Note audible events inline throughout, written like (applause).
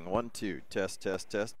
Testing. One, two. Test, test, test.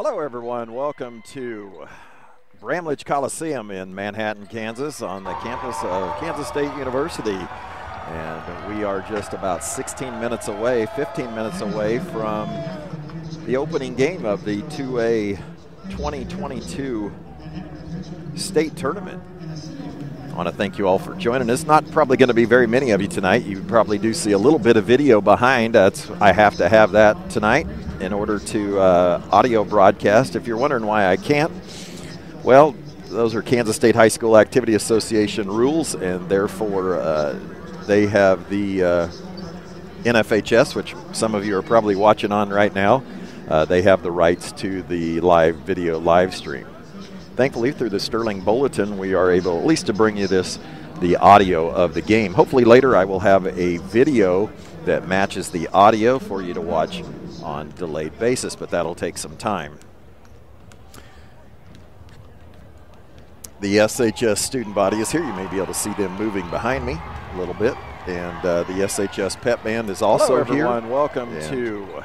Hello, everyone. Welcome to Bramlage Coliseum in Manhattan, Kansas, on the campus of Kansas State University. And we are just about 16 minutes away, 15 minutes away from the opening game of the 2A 2022 state tournament. I want to thank you all for joining us. Not probably going to be very many of you tonight. You probably do see a little bit of video behind. That's I have to have that tonight in order to uh, audio broadcast. If you're wondering why I can't, well, those are Kansas State High School Activity Association rules, and therefore uh, they have the uh, NFHS, which some of you are probably watching on right now. Uh, they have the rights to the live video live stream. Thankfully, through the Sterling Bulletin, we are able at least to bring you this, the audio of the game. Hopefully later I will have a video that matches the audio for you to watch on delayed basis, but that'll take some time. The SHS student body is here. You may be able to see them moving behind me a little bit. And uh, the SHS pep band is also Hello, everyone. here. Welcome Yeah. to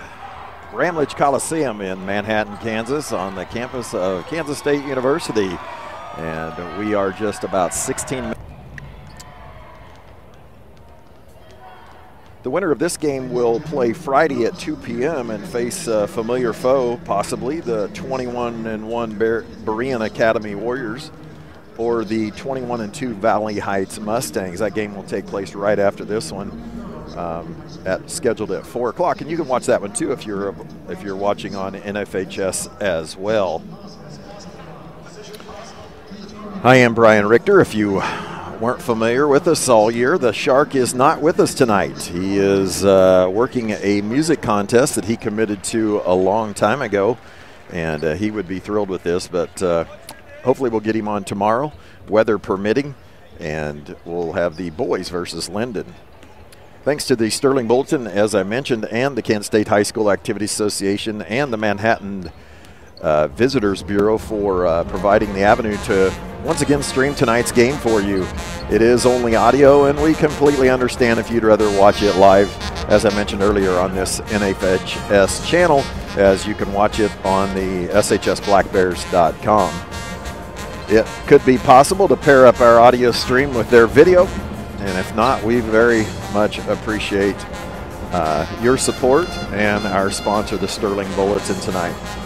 Bramlage Coliseum in Manhattan, Kansas, on the campus of Kansas State University. And we are just about 16 minutes. The winner of this game will play Friday at 2 p.m. and face a familiar foe, possibly the 21 and 1 Ber- Berean Academy Warriors or the 21 and 2 Valley Heights Mustangs. That game will take place right after this one, um, at scheduled at 4 o'clock, and you can watch that one too if you're if you're watching on NFHS as well. I am Brian Richter. If you weren't familiar with us all year, the Shark is not with us tonight. He is uh, working a music contest that he committed to a long time ago, and uh, he would be thrilled with this. But uh, hopefully, we'll get him on tomorrow, weather permitting, and we'll have the boys versus Lyndon. Thanks to the Sterling Bulletin, as I mentioned, and the Kansas State High School Activity Association and the Manhattan uh, Visitors Bureau for uh, providing the avenue to once again stream tonight's game for you. It is only audio, and we completely understand if you'd rather watch it live, as I mentioned earlier, on this NFHS channel, as you can watch it on the SHSBlackBears.com. It could be possible to pair up our audio stream with their video, and if not, we very much appreciate uh, your support and our sponsor, the Sterling Bulletin, tonight.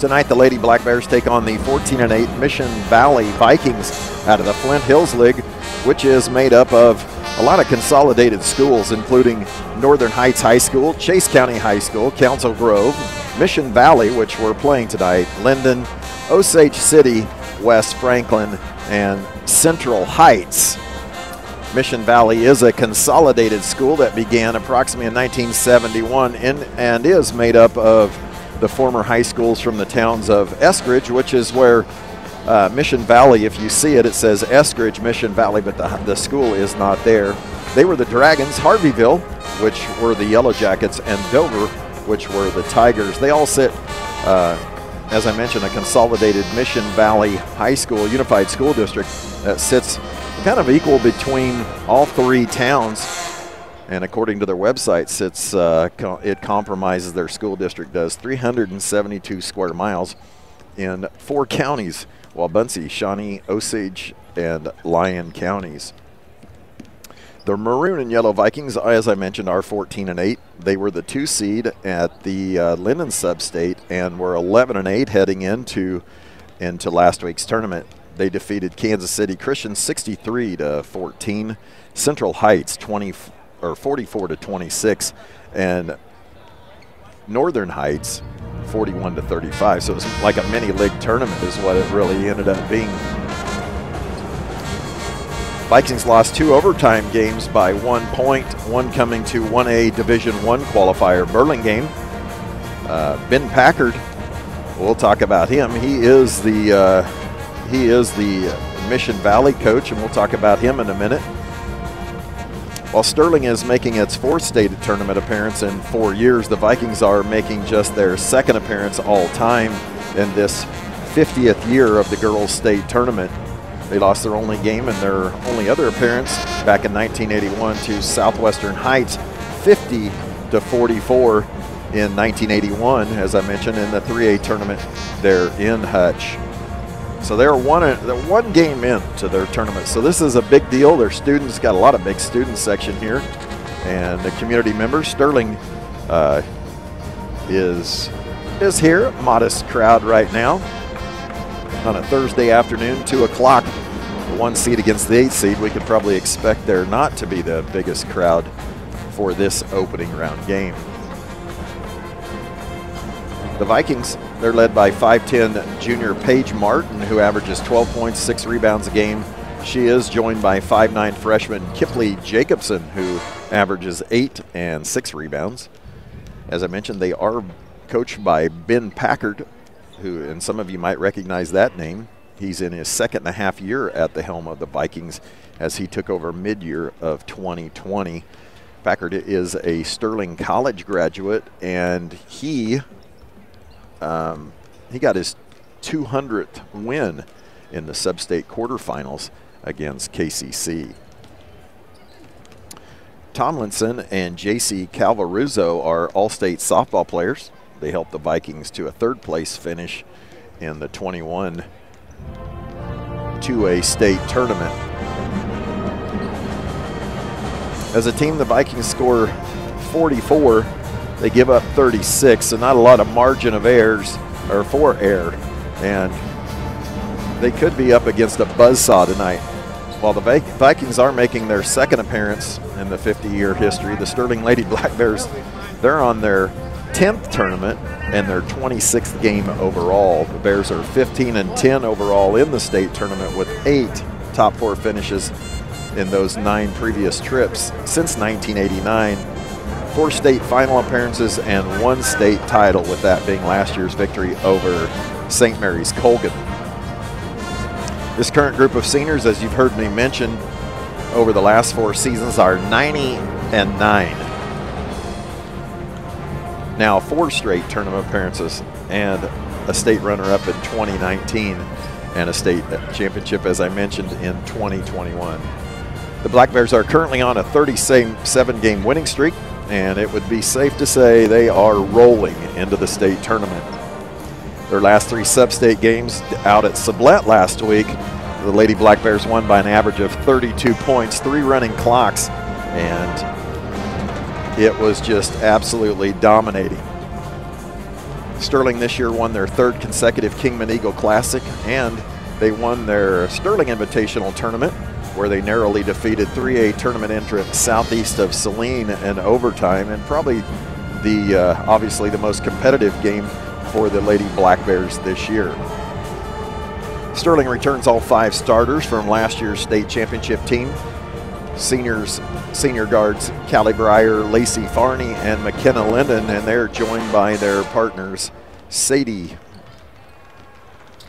Tonight, the Lady Black Bears take on the 14 and 8 Mission Valley Vikings out of the Flint Hills League, which is made up of a lot of consolidated schools, including Northern Heights High School, Chase County High School, Council Grove, Mission Valley, which we're playing tonight, Lyndon, Osage City, West Franklin, and Central Heights. Mission Valley is a consolidated school that began approximately in 1971 in, and is made up of the former high schools from the towns of Eskridge, which is where uh, Mission Valley, if you see it, it says Eskridge Mission Valley, but the, the school is not there. They were the Dragons, Harveyville, which were the Yellow Jackets, and Dover, which were the Tigers. They all sit, uh, as I mentioned, a consolidated Mission Valley High School, Unified School District that sits kind of equal between all three towns and according to their website, sits uh, it compromises their school district does 372 square miles in four counties, Wabaunsee, Shawnee, Osage, and Lyon counties. The maroon and yellow Vikings, as I mentioned, are 14 and 8. They were the two seed at the uh, Lyndon Substate and were 11 and 8 heading into into last week's tournament. They defeated Kansas City Christian 63 to 14, Central Heights 20 or 44 to 26, and Northern Heights 41 to 35. So it was like a mini league tournament, is what it really ended up being. Vikings lost two overtime games by one point, one coming to 1A Division One qualifier Burlingame. Uh, ben Packard, we'll talk about him. He is the uh, he is the Mission Valley coach, and we'll talk about him in a minute. While Sterling is making its fourth state tournament appearance in four years, the Vikings are making just their second appearance all time in this 50th year of the girls' state tournament. They lost their only game and their only other appearance back in 1981 to Southwestern Heights, 50 to 44. in 1981, as I mentioned, in the 3A tournament there in Hutch. So they're one, they're one game in to their tournament. So this is a big deal. Their students got a lot of big student section here, and the community members. Sterling uh, is is here. Modest crowd right now on a Thursday afternoon, two o'clock. One seed against the eight seed. We could probably expect there not to be the biggest crowd for this opening round game. The Vikings, they're led by 5'10 junior Paige Martin, who averages 12 points, six rebounds a game. She is joined by 5'9 freshman Kipley Jacobson, who averages eight and six rebounds. As I mentioned, they are coached by Ben Packard, who, and some of you might recognize that name. He's in his second and a half year at the helm of the Vikings as he took over mid year of 2020. Packard is a Sterling College graduate, and he um, he got his 200th win in the sub-state quarterfinals against KCC. Tomlinson and J.C. Calvaruzzo are all-state softball players. They helped the Vikings to a third place finish in the 21 2A state tournament. As a team, the Vikings score 44 they give up 36, so not a lot of margin of errors or for error. And they could be up against a buzzsaw tonight. While the Vikings are making their second appearance in the 50-year history, the Sterling Lady (laughs) Black Bears, they're on their 10th tournament and their 26th game overall. The Bears are 15 and 10 overall in the state tournament with eight top four finishes in those nine previous trips since 1989 four state final appearances and one state title, with that being last year's victory over St. Mary's Colgan. This current group of seniors, as you've heard me mention over the last four seasons, are 90 and 9. Now, four straight tournament appearances and a state runner up in 2019 and a state championship, as I mentioned, in 2021. The Black Bears are currently on a 37 game winning streak and it would be safe to say they are rolling into the state tournament. Their last three sub-state games out at Sublette last week, the Lady Black Bears won by an average of 32 points, three running clocks, and it was just absolutely dominating. Sterling this year won their third consecutive Kingman Eagle Classic, and they won their Sterling Invitational Tournament where they narrowly defeated 3A tournament entrant Southeast of Saline in overtime, and probably the uh, obviously the most competitive game for the Lady Black Bears this year. Sterling returns all five starters from last year's state championship team. Seniors, senior guards Callie Breyer, Lacey Farney, and McKenna Linden, and they're joined by their partners Sadie,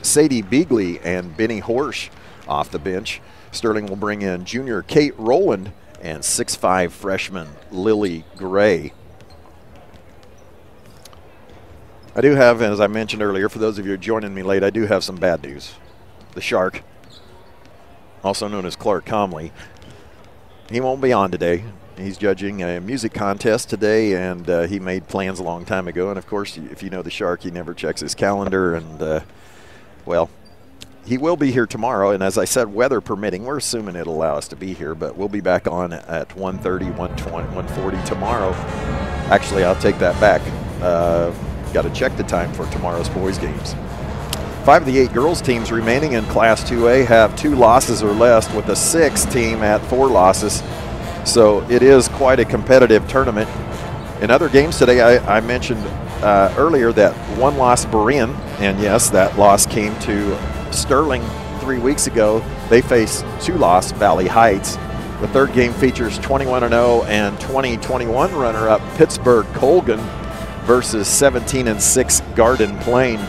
Sadie Beagley and Benny Horsch off the bench. Sterling will bring in junior Kate Rowland and 6'5 freshman Lily Gray. I do have, as I mentioned earlier, for those of you joining me late, I do have some bad news. The Shark, also known as Clark Comley, he won't be on today. He's judging a music contest today, and uh, he made plans a long time ago. And of course, if you know the Shark, he never checks his calendar. And, uh, well, he will be here tomorrow, and as I said, weather permitting, we're assuming it'll allow us to be here, but we'll be back on at 1.30, 1.20, 1.40 tomorrow. Actually, I'll take that back. Uh, Got to check the time for tomorrow's boys' games. Five of the eight girls' teams remaining in Class 2A have two losses or less, with the sixth team at four losses. So it is quite a competitive tournament. In other games today, I, I mentioned uh, earlier that one loss Berean, and yes, that loss came to Sterling three weeks ago. They faced two loss Valley Heights. The third game features 21 0 and 2021 runner up Pittsburg Colgan versus 17 and 6 Garden Plain.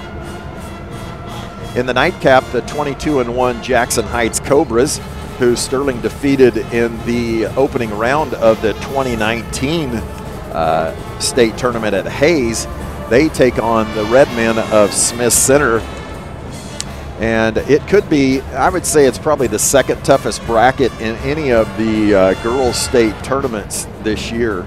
In the nightcap, the 22 and 1 Jackson Heights Cobras, who Sterling defeated in the opening round of the 2019 uh, state tournament at Hays, they take on the Redmen of Smith Center and it could be, I would say it's probably the second toughest bracket in any of the uh, girls' state tournaments this year.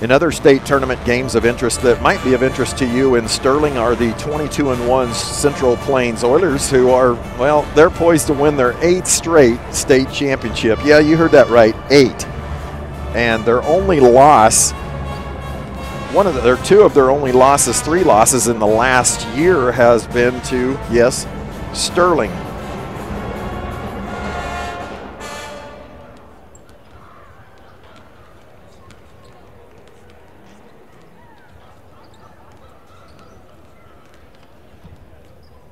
In other state tournament games of interest that might be of interest to you in Sterling are the 22 and 1 Central Plains Oilers, who are, well, they're poised to win their eighth straight state championship. Yeah, you heard that right, eight. And their only loss, one of the, two of their only losses, three losses in the last year, has been to, yes, Sterling.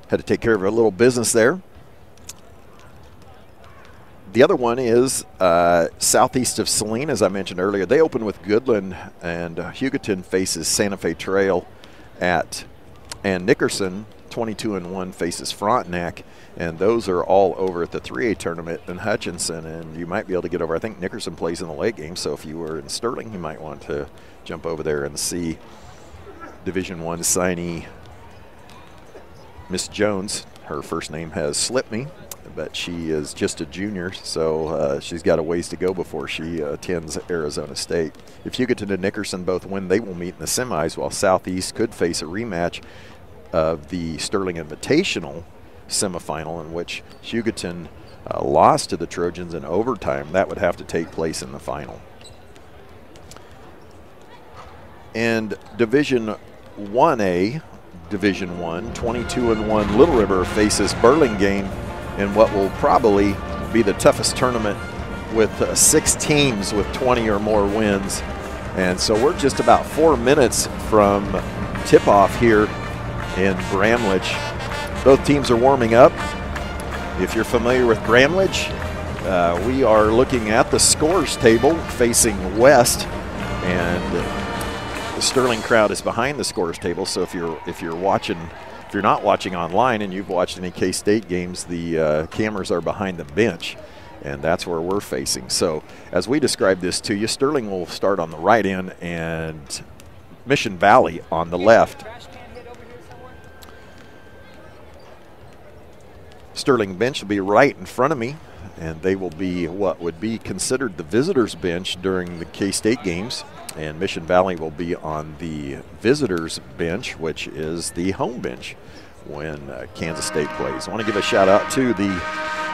Had to take care of a little business there. The other one is uh, southeast of Saline, as I mentioned earlier. They open with Goodland, and uh, Hugoton faces Santa Fe Trail at, and Nickerson, 22 and 1, faces Frontenac, and those are all over at the 3A tournament in Hutchinson. And you might be able to get over. I think Nickerson plays in the late game, so if you were in Sterling, you might want to jump over there and see Division One signee Miss Jones. Her first name has slipped me, but she is just a junior, so uh, she's got a ways to go before she uh, attends Arizona State. If Hugoton and Nickerson both win, they will meet in the semis, while Southeast could face a rematch of the Sterling Invitational semifinal, in which Hugoton uh, lost to the Trojans in overtime. That would have to take place in the final. And Division 1A, Division 1, 22 and 1 Little River faces Burlingame in what will probably be the toughest tournament with uh, six teams with 20 or more wins. And so we're just about four minutes from tip off here in Bramlage. Both teams are warming up. If you're familiar with Bramlage, uh, we are looking at the scores table facing west, and the Sterling crowd is behind the scores table. So if you're if you're watching you're not watching online and you've watched any K-State games, the uh, cameras are behind the bench, and that's where we're facing. So as we describe this to you, Sterling will start on the right end and Mission Valley on the left. Sterling bench will be right in front of me, and they will be what would be considered the visitors bench during the K-State games and Mission Valley will be on the visitors bench, which is the home bench when uh, Kansas State plays. I want to give a shout out to the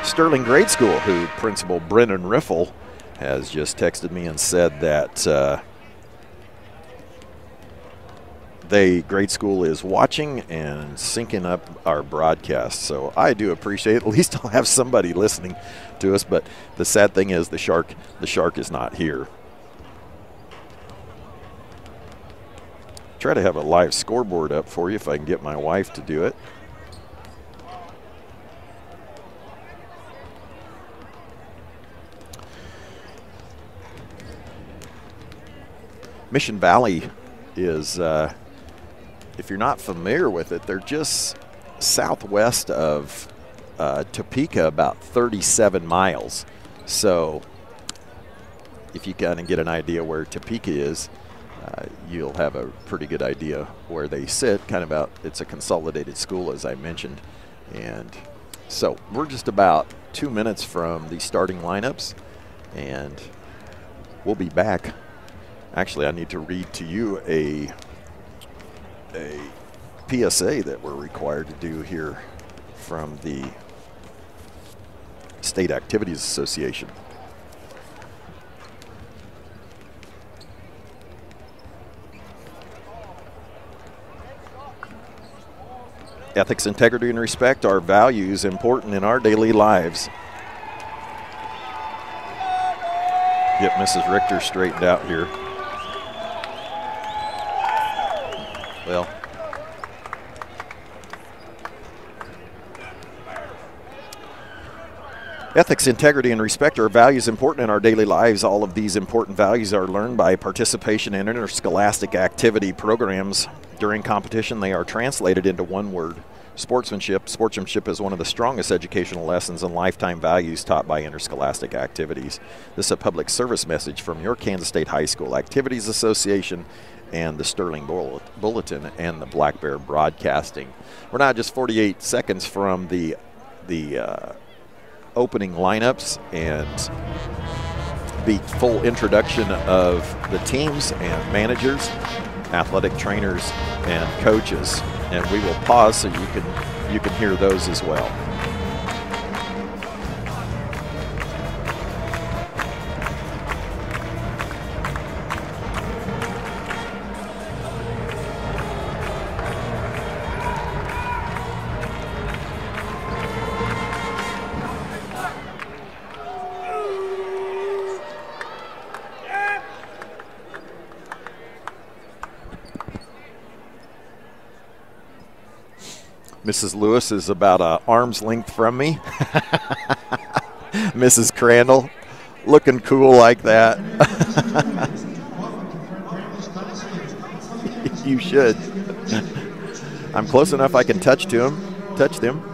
Sterling Grade School, who Principal Brennan Riffle has just texted me and said that uh, grade school is watching and syncing up our broadcast. So I do appreciate it. (laughs) At least I'll have somebody listening to us. But the sad thing is the shark the shark is not here. Try to have a live scoreboard up for you if I can get my wife to do it. Mission Valley is, uh, if you're not familiar with it, they're just southwest of uh, Topeka, about 37 miles. So if you kind of get an idea where Topeka is, uh, you'll have a pretty good idea where they sit. Kind of out, it's a consolidated school, as I mentioned. And so we're just about two minutes from the starting lineups, and we'll be back. Actually, I need to read to you a, a PSA that we're required to do here from the State Activities Association. Ethics, integrity, and respect are values important in our daily lives. Get Mrs. Richter straightened out here. Well, Ethics, integrity, and respect are values important in our daily lives. All of these important values are learned by participation in interscholastic activity programs. During competition, they are translated into one word sportsmanship. Sportsmanship is one of the strongest educational lessons and lifetime values taught by interscholastic activities. This is a public service message from your Kansas State High School Activities Association and the Sterling Bulletin and the Black Bear Broadcasting. We're now just 48 seconds from the the uh, opening lineups, and the full introduction of the teams and managers, athletic trainers, and coaches. And we will pause so you can you can hear those as well. Mrs. Lewis is about a arm's length from me. (laughs) Mrs. Crandall, looking cool like that. (laughs) you should. I'm close enough I can touch to him, touch them.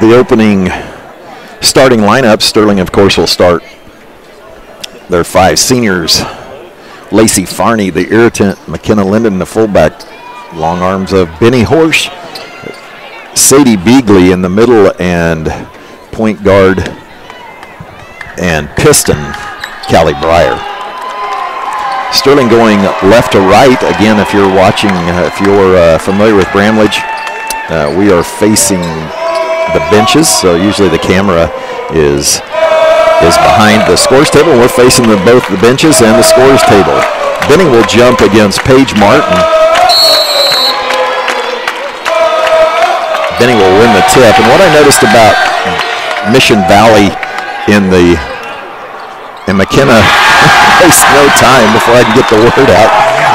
The opening starting lineup. Sterling, of course, will start their five seniors. Lacey Farney, the irritant, McKenna Linden, the fullback, long arms of Benny Horsch, Sadie Beagley in the middle, and point guard and piston, Callie Breyer. Sterling going left to right. Again, if you're watching, uh, if you're uh, familiar with Bramlage, uh, we are facing the benches, so usually the camera is is behind the scores table. We're facing the, both the benches and the scores table. Benny will jump against Paige Martin. Benny will win the tip. And what I noticed about Mission Valley in the and McKenna (laughs) wastes no time before I can get the word out.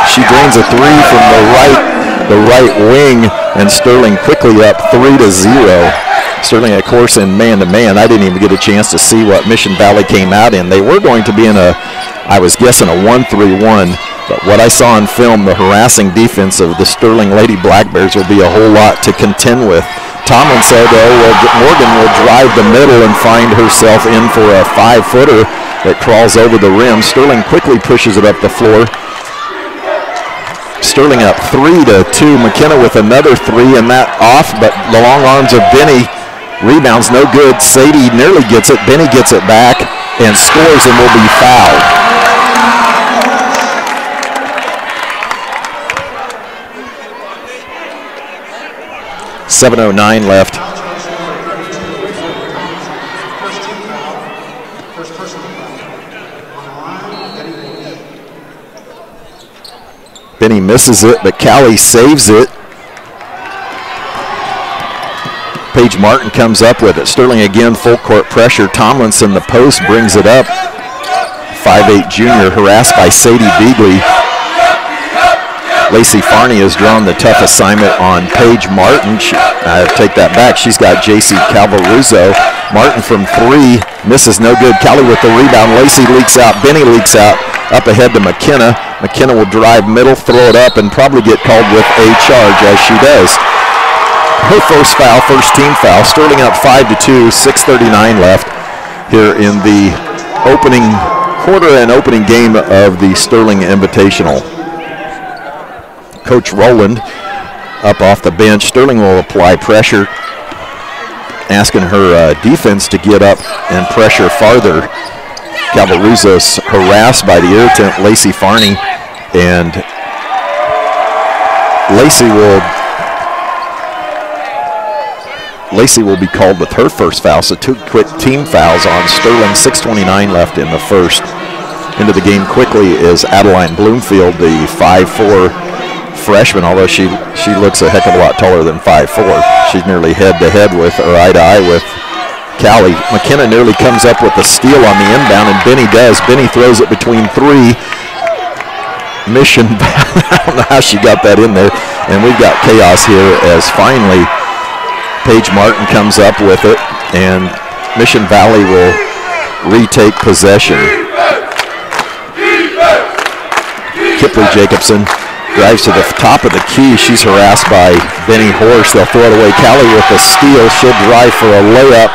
She drains a three from the right the right wing and Sterling quickly up three to zero. Sterling, of course, in man-to-man. I didn't even get a chance to see what Mission Valley came out in. They were going to be in a, I was guessing a 1-3-1, but what I saw in film, the harassing defense of the Sterling Lady Black Bears will be a whole lot to contend with. Tomlin said, oh, well, Morgan will drive the middle and find herself in for a five-footer that crawls over the rim. Sterling quickly pushes it up the floor. Sterling up three to two. McKenna with another three, and that off, but the long arms of Benny Rebounds no good. Sadie nearly gets it. Benny gets it back and scores and will be fouled. Seven oh nine left. Benny misses it, but Callie saves it. Paige Martin comes up with it. Sterling again, full court pressure. Tomlinson, the post, brings it up. 5'8 junior, harassed by Sadie Beagley. Lacey Farney has drawn the tough assignment on Paige Martin. She, I take that back. She's got JC Calvaruzo. Martin from three, misses no good. Callie with the rebound. Lacey leaks out. Benny leaks out. Up ahead to McKenna. McKenna will drive middle, throw it up, and probably get called with a charge as she does her first foul, first team foul. Sterling up 5 to 2, 6.39 left here in the opening quarter and opening game of the Sterling Invitational. Coach Rowland up off the bench. Sterling will apply pressure, asking her uh, defense to get up and pressure farther. Calvaruzos harassed by the irritant Lacey Farney, and Lacey will Lacey will be called with her first foul, so two quick team fouls on Sterling. 6.29 left in the first. Into the game quickly is Adeline Bloomfield, the 5'4 freshman, although she, she looks a heck of a lot taller than 5'4. She's nearly head-to-head with, or eye-to-eye with Callie. McKenna nearly comes up with a steal on the inbound, and Benny does. Benny throws it between three. Mission, (laughs) I don't know how she got that in there. And we've got chaos here as finally – Paige Martin comes up with it, and Mission Valley will retake possession. Kipley Jacobson drives to the top of the key. She's harassed by Benny Horsch. They'll throw it away. Callie with a steal. She'll drive for a layup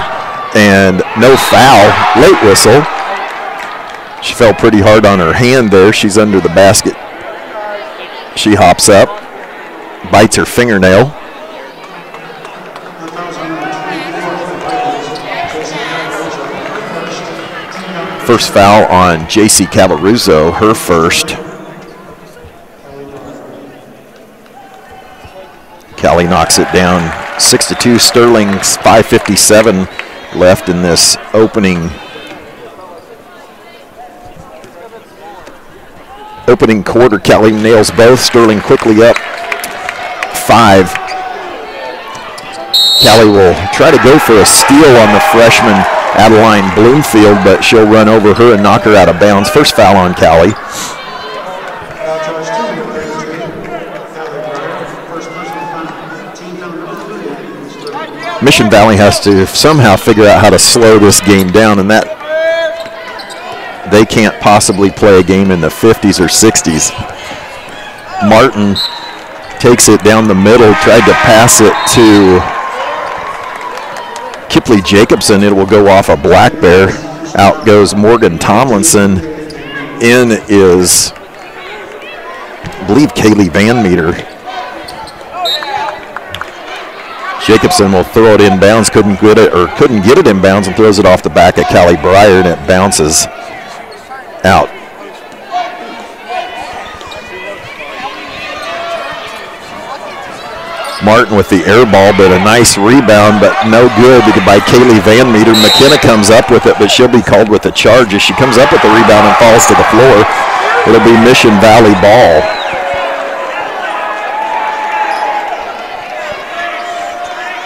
and no foul. Late whistle. She fell pretty hard on her hand there. She's under the basket. She hops up, bites her fingernail. First foul on J.C. Cavaruzo, her first. Callie knocks it down. 6 to 2. Sterling's 557 left in this opening opening quarter. Callie nails both. Sterling quickly up five. Callie will try to go for a steal on the freshman Adeline Bloomfield, but she'll run over her and knock her out of bounds. First foul on Callie. Mission Valley has to somehow figure out how to slow this game down, and that they can't possibly play a game in the 50s or 60s. Martin takes it down the middle, tried to pass it to Jacobson. It will go off a black bear. Out goes Morgan Tomlinson. In is, I believe, Kaylee Van Meter. Jacobson will throw it inbounds, couldn't get it or couldn't get it inbounds and throws it off the back of Callie Breyer and it bounces out. Martin with the air ball, but a nice rebound, but no good by Kaylee Van Meter. McKenna comes up with it, but she'll be called with a charge as she comes up with the rebound and falls to the floor. It'll be Mission Valley ball.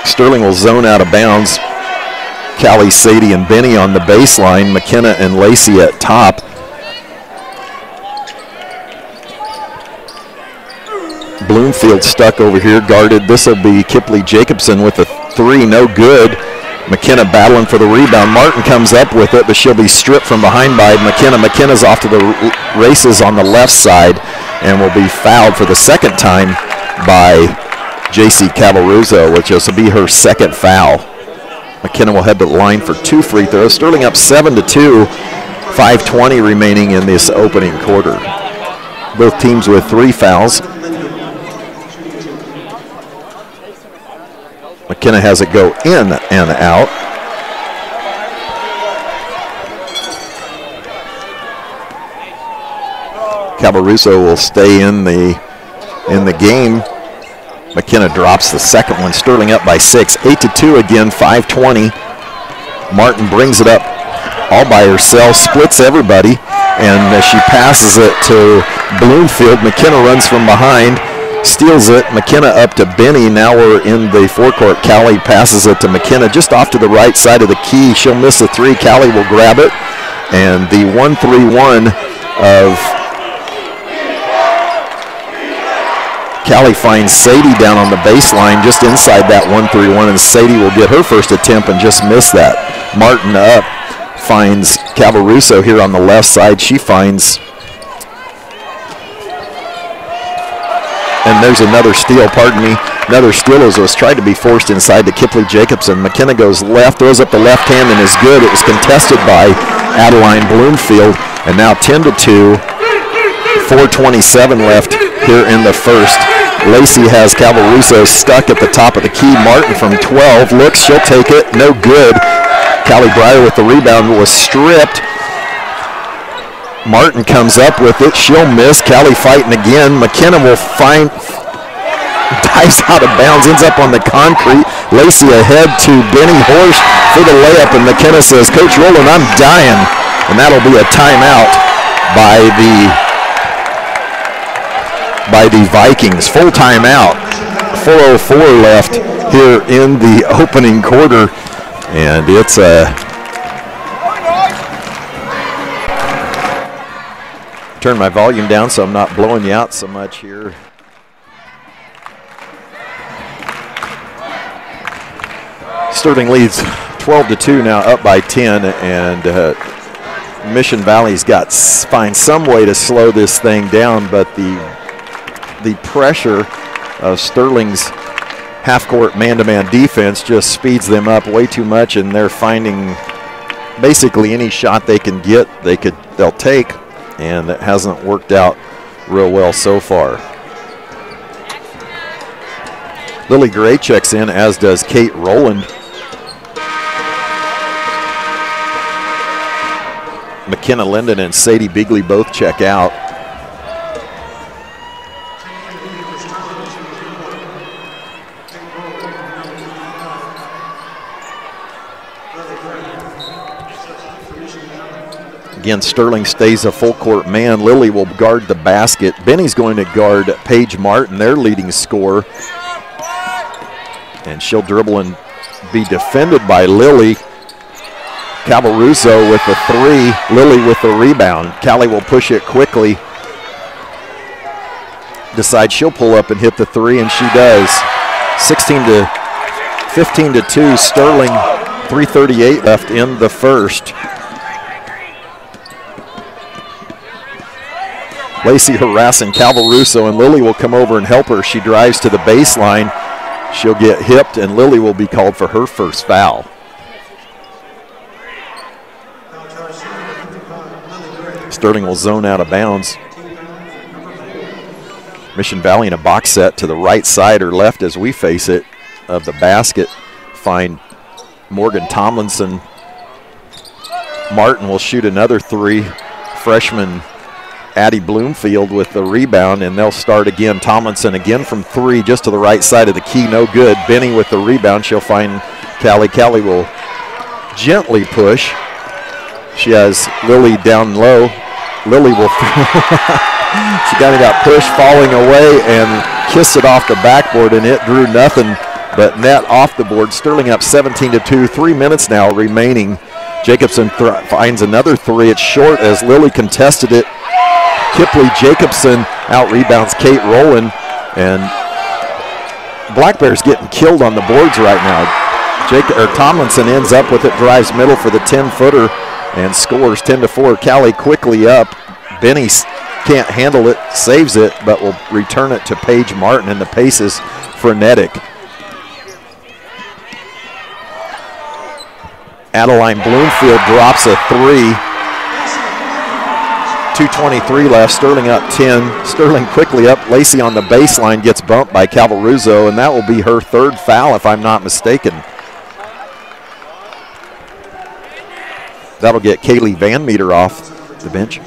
Sterling will zone out of bounds. Callie, Sadie, and Benny on the baseline. McKenna and Lacey at top. Bloomfield stuck over here, guarded. This will be Kipley Jacobson with a three, no good. McKenna battling for the rebound. Martin comes up with it, but she'll be stripped from behind by McKenna. McKenna's off to the races on the left side and will be fouled for the second time by J.C. Cavalruzzo, which will be her second foul. McKenna will head to the line for two free throws. Sterling up 7 to 2, 5.20 remaining in this opening quarter. Both teams with three fouls. McKenna has it go in and out. Cavalruso will stay in the in the game. McKenna drops the second one. Sterling up by six. Eight to two again, 520. Martin brings it up all by herself, splits everybody, and she passes it to Bloomfield, McKenna runs from behind steals it. McKenna up to Benny. Now we're in the forecourt. Callie passes it to McKenna just off to the right side of the key. She'll miss a three. Callie will grab it. And the 1-3-1 of Callie finds Sadie down on the baseline just inside that 1-3-1 and Sadie will get her first attempt and just miss that. Martin up finds Cavalruso here on the left side. She finds And there's another steal, pardon me. Another steal as was tried to be forced inside to Kipley Jacobson. McKenna goes left, throws up the left hand and is good. It was contested by Adeline Bloomfield. And now 10 to 2, 427 left here in the first. Lacey has Cavalruso stuck at the top of the key. Martin from 12 looks, she'll take it, no good. Callie Breyer with the rebound was stripped. Martin comes up with it. She'll miss. Callie fighting again. McKenna will find, dives out of bounds, ends up on the concrete. Lacey ahead to Benny Horsch for the layup, and McKenna says, Coach Rowland, I'm dying. And that'll be a timeout by the by the Vikings. Full timeout. 404 left here in the opening quarter. And it's a turn my volume down so I'm not blowing you out so much here. Sterling leads 12 to 2 now, up by 10, and uh, Mission Valley's got to find some way to slow this thing down, but the the pressure of Sterling's half-court man-to-man defense just speeds them up way too much, and they're finding basically any shot they can get, they could they'll take and it hasn't worked out real well so far. Lily Gray checks in, as does Kate Rowland. McKenna Linden and Sadie Beagley both check out. Again, Sterling stays a full court man. Lily will guard the basket. Benny's going to guard Paige Martin, their leading scorer. And she'll dribble and be defended by Lily. Cavalruso with the three, Lily with the rebound. Callie will push it quickly. Decides she'll pull up and hit the three, and she does. 16 to 15 to 2, Sterling, 338 left in the first. Lacey harassing Cavalruso, and Lily will come over and help her. She drives to the baseline. She'll get hipped, and Lily will be called for her first foul. Sterling will zone out of bounds. Mission Valley in a box set to the right side or left as we face it of the basket. Find Morgan Tomlinson. Martin will shoot another three. Freshman Addie Bloomfield with the rebound, and they'll start again. Tomlinson again from three, just to the right side of the key, no good. Benny with the rebound. She'll find Callie. Callie will gently push. She has Lily down low. Lily will. (laughs) she kind of got pushed, falling away, and kissed it off the backboard, and it drew nothing but net off the board. Sterling up 17 to 2. Three minutes now remaining. Jacobson finds another three. It's short as Lily contested it. Kipley Jacobson out rebounds Kate Rowland, and Black Bears getting killed on the boards right now. Jake, or Tomlinson ends up with it, drives middle for the 10 footer, and scores 10 to 4. Callie quickly up. Benny can't handle it, saves it, but will return it to Paige Martin, and the pace is frenetic. Adeline Bloomfield drops a three. 2.23 left. Sterling up 10. Sterling quickly up. Lacey on the baseline gets bumped by Cavalruzzo, and that will be her third foul, if I'm not mistaken. That'll get Kaylee Van Meter off the bench.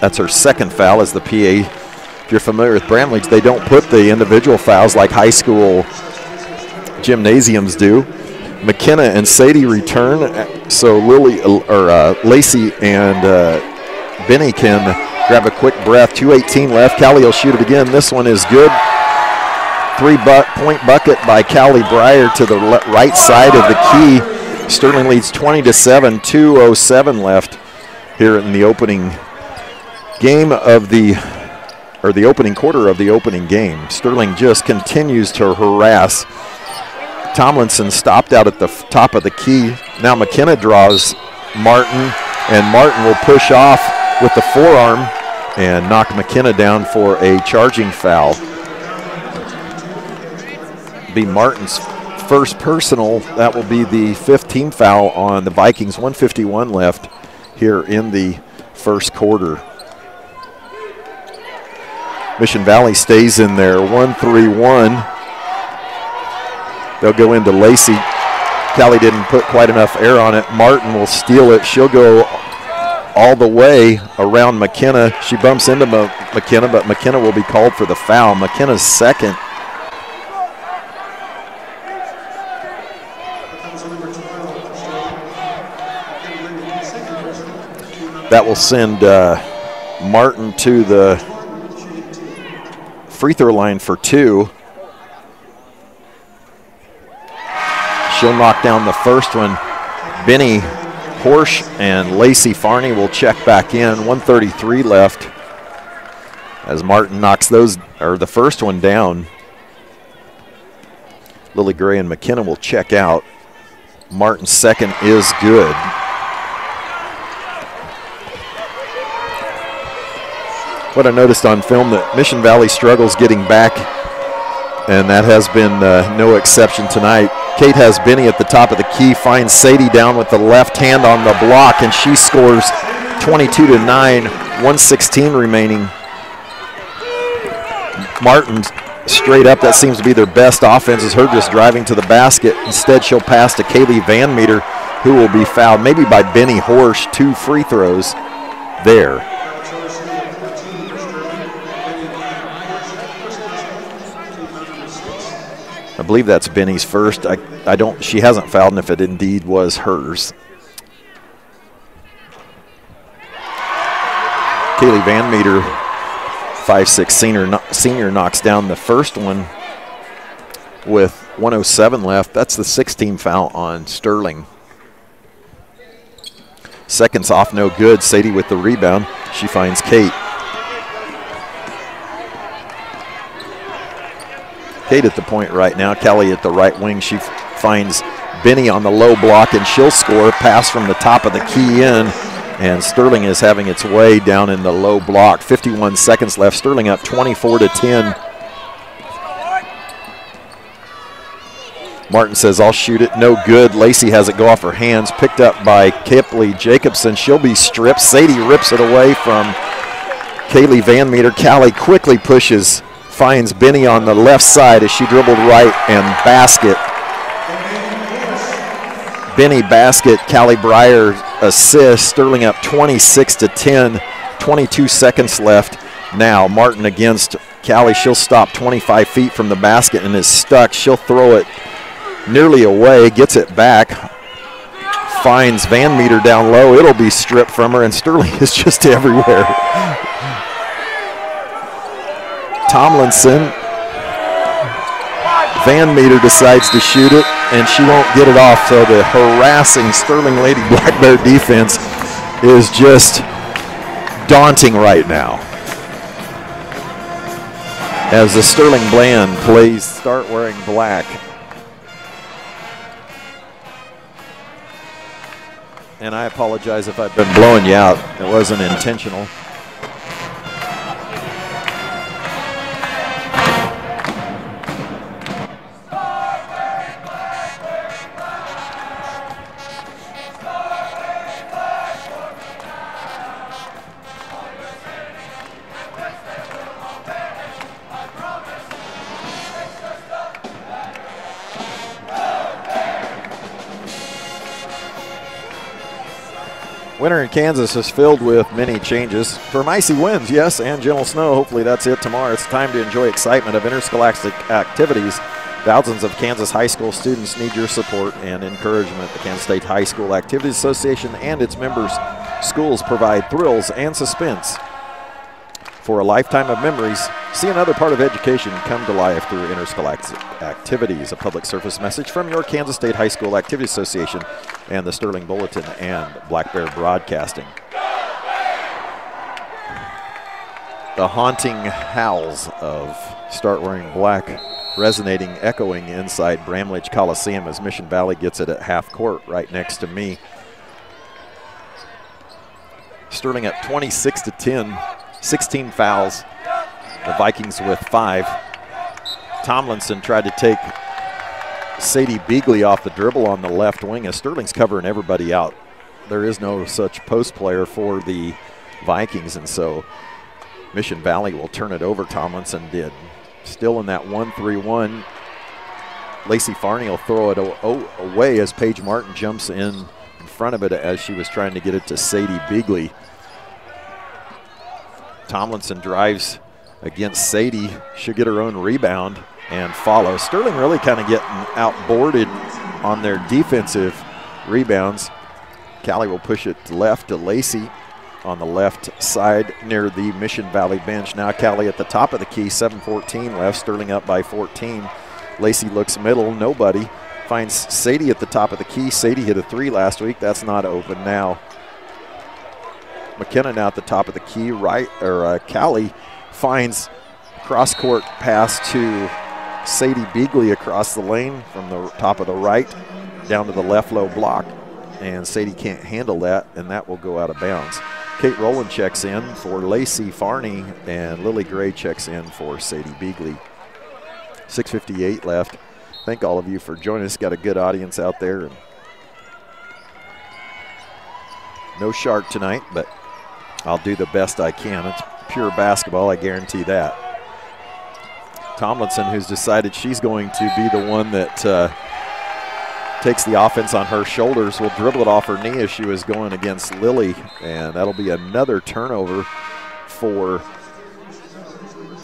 That's her second foul as the PA. If you're familiar with Bramlage, they don't put the individual fouls like high school gymnasiums do. McKenna and Sadie return, so Lily or uh, Lacey and uh, Benny can grab a quick breath. 2:18 left. Callie will shoot it again. This one is good. Three bu- point bucket by Callie Breyer to the le- right side of the key. Sterling leads 20 to 7. 2:07 left here in the opening game of the or the opening quarter of the opening game. Sterling just continues to harass. Tomlinson stopped out at the top of the key. Now McKenna draws Martin, and Martin will push off with the forearm and knock McKenna down for a charging foul. Be Martin's first personal. That will be the 15th foul on the Vikings. 151 left here in the first quarter. Mission Valley stays in there 1 3 1. They'll go into Lacey. Callie didn't put quite enough air on it. Martin will steal it. She'll go all the way around McKenna. She bumps into McKenna, but McKenna will be called for the foul. McKenna's second. That will send uh, Martin to the free throw line for two. She'll knock down the first one. Benny Horsch and Lacey Farney will check back in. 133 left as Martin knocks those or the first one down. Lily Gray and McKenna will check out. Martin's second is good. What I noticed on film that Mission Valley struggles getting back, and that has been uh, no exception tonight. Kate has Benny at the top of the key, finds Sadie down with the left hand on the block, and she scores 22 to 9, 116 remaining. Martin straight up, that seems to be their best offense, is her just driving to the basket. Instead, she'll pass to Kaylee Van Meter, who will be fouled, maybe by Benny Horsch, two free throws there. Believe that's Benny's first. I, I don't. She hasn't fouled, and if it indeed was hers. Kaylee Van Meter, five-six senior, senior knocks down the first one with 107 left. That's the 16 foul on Sterling. Seconds off, no good. Sadie with the rebound. She finds Kate. Kate at the point right now. Kelly at the right wing. She finds Benny on the low block, and she'll score. Pass from the top of the key in, and Sterling is having its way down in the low block. 51 seconds left. Sterling up 24 to 10. Martin says, I'll shoot it. No good. Lacey has it go off her hands. Picked up by Kipley Jacobson. She'll be stripped. Sadie rips it away from Kaylee Van Meter. Callie quickly pushes, finds Benny on the left side as she dribbled right and basket. Benny basket, Callie Breyer assist. Sterling up 26 to 10. 22 seconds left. Now Martin against Callie. She'll stop 25 feet from the basket and is stuck. She'll throw it nearly away, gets it back, finds Van Meter down low. It'll be stripped from her, and Sterling (laughs) is just everywhere. Tomlinson. Van Meter decides to shoot it, and she won't get it off. So the harassing Sterling Lady (laughs) Black Bear defense is just daunting right now. As the Sterling Bland plays start wearing black. And I apologize if I've been blowing you out. It wasn't intentional. Winter in Kansas is filled with many changes. From icy winds, yes, and gentle snow. Hopefully that's it tomorrow. It's time to enjoy excitement of interscholastic activities. Thousands of Kansas high school students need your support and encouragement. The Kansas State High School Activities Association and its members schools provide thrills and suspense for a lifetime of memories. See another part of education come to life through interscholastic activities. A public service message from your Kansas State High School Activities Association and the Sterling Bulletin and Black Bear Broadcasting. The haunting howls of Start Wearing Black resonating, echoing inside Bramlage Coliseum as Mission Valley gets it at half court right next to me. Sterling at 26 to 10, 16 fouls. The Vikings with five. Tomlinson tried to take Sadie Beagley off the dribble on the left wing as Sterling's covering everybody out. There is no such post player for the Vikings, and so Mission Valley will turn it over. Tomlinson did. Still in that 1 3 1. Lacey Farney will throw it away as Paige Martin jumps in in front of it as she was trying to get it to Sadie Beagley. Tomlinson drives against Sadie. She'll get her own rebound and follow. Sterling really kind of getting outboarded on their defensive rebounds. Callie will push it left to Lacey on the left side near the Mission Valley bench. Now Callie at the top of the key, 7-14 left. Sterling up by 14. Lacey looks middle, nobody. Finds Sadie at the top of the key. Sadie hit a three last week. That's not open now. McKenna now at the top of the key. Right or uh, Callie finds cross court pass to Sadie Beagley across the lane from the top of the right down to the left low block. And Sadie can't handle that, and that will go out of bounds. Kate Rowland checks in for Lacey Farney, and Lily Gray checks in for Sadie Beagley. 6.58 left. Thank all of you for joining us. Got a good audience out there. No shark tonight, but I'll do the best I can. It's pure basketball, I guarantee that. Tomlinson, who's decided she's going to be the one that uh, takes the offense on her shoulders, will dribble it off her knee as she was going against Lily, and that'll be another turnover for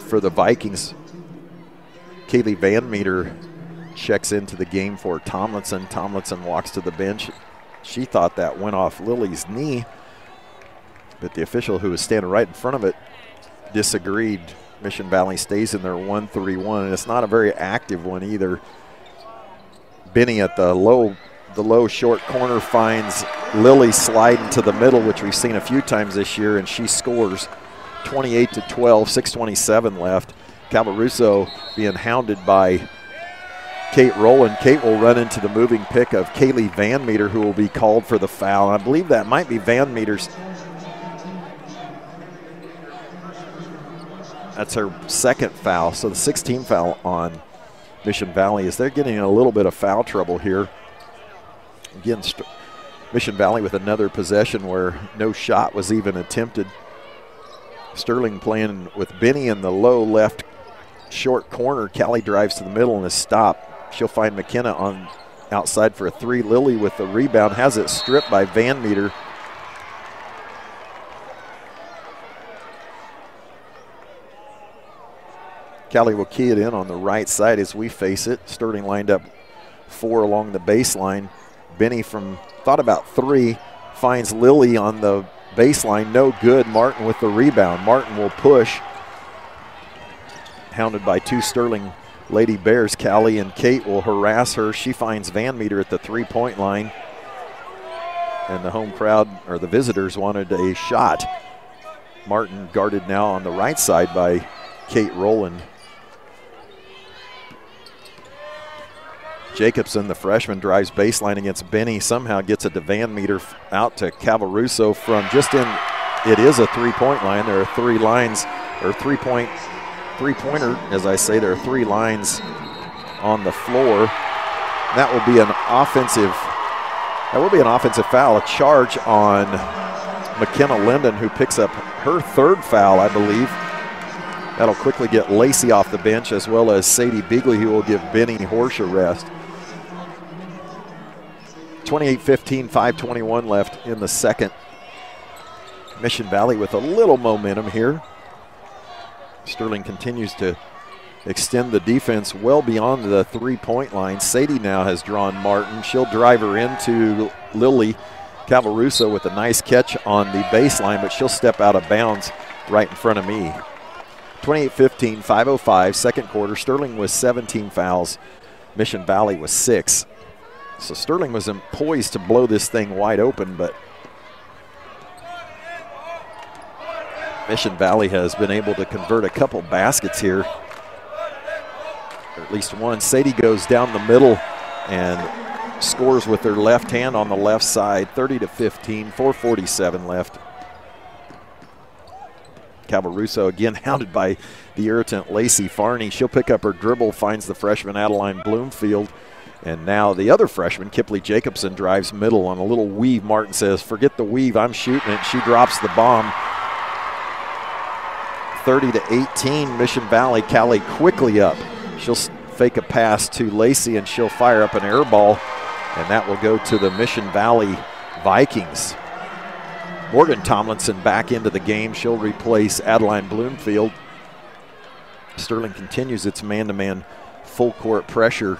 for the Vikings. Kaylee Van Meter checks into the game for Tomlinson. Tomlinson walks to the bench. She thought that went off Lily's knee, but the official who was standing right in front of it disagreed. Mission Valley stays in their 1 3 1, and it's not a very active one either. Benny at the low the low short corner finds Lily sliding to the middle, which we've seen a few times this year, and she scores 28 to 12, 627 left. Calvaruso being hounded by Kate Rowland. Kate will run into the moving pick of Kaylee Van Meter, who will be called for the foul. And I believe that might be Van Meter's That's her second foul. So the 16 foul on Mission Valley is they're getting a little bit of foul trouble here. Again, Mission Valley with another possession where no shot was even attempted. Sterling playing with Benny in the low left short corner. Callie drives to the middle and is stopped. She'll find McKenna on outside for a three. Lily with the rebound has it stripped by Van Meter. Callie will key it in on the right side as we face it. Sterling lined up four along the baseline. Benny from thought about three finds Lily on the baseline. No good. Martin with the rebound. Martin will push. Hounded by two Sterling Lady Bears. Callie and Kate will harass her. She finds Van Meter at the three point line. And the home crowd, or the visitors, wanted a shot. Martin guarded now on the right side by Kate Rowland. Jacobson, the freshman, drives baseline against Benny. Somehow gets a Van Meter out to Cavaruso from just in. It is a three-point line. There are three lines, or three-point, three-pointer, as I say. There are three lines on the floor. That will be an offensive. That will be an offensive foul. A charge on McKenna Linden, who picks up her third foul, I believe. That'll quickly get Lacey off the bench, as well as Sadie Beagley, who will give Benny Horsch a rest. 28-15, 521 left in the second. Mission Valley with a little momentum here. Sterling continues to extend the defense well beyond the three-point line. Sadie now has drawn Martin. She'll drive her into Lily Cavaruso with a nice catch on the baseline, but she'll step out of bounds right in front of me. 28-15, 5.05, second quarter. Sterling with 17 fouls. Mission Valley with six. So Sterling was poised to blow this thing wide open, but Mission Valley has been able to convert a couple baskets here, or at least one. Sadie goes down the middle and scores with her left hand on the left side, 30 to 15, 447 left. Cavaruso again (laughs) hounded by the irritant Lacey Farney. She'll pick up her dribble, finds the freshman Adeline Bloomfield, and now the other freshman, Kipley Jacobson, drives middle on a little weave. Martin says, forget the weave, I'm shooting it. She drops the bomb. 30 to 18, Mission Valley. Callie quickly up. She'll fake a pass to Lacey and she'll fire up an air ball, and that will go to the Mission Valley Vikings. Morgan Tomlinson back into the game. She'll replace Adeline Bloomfield. Sterling continues its man to man full court pressure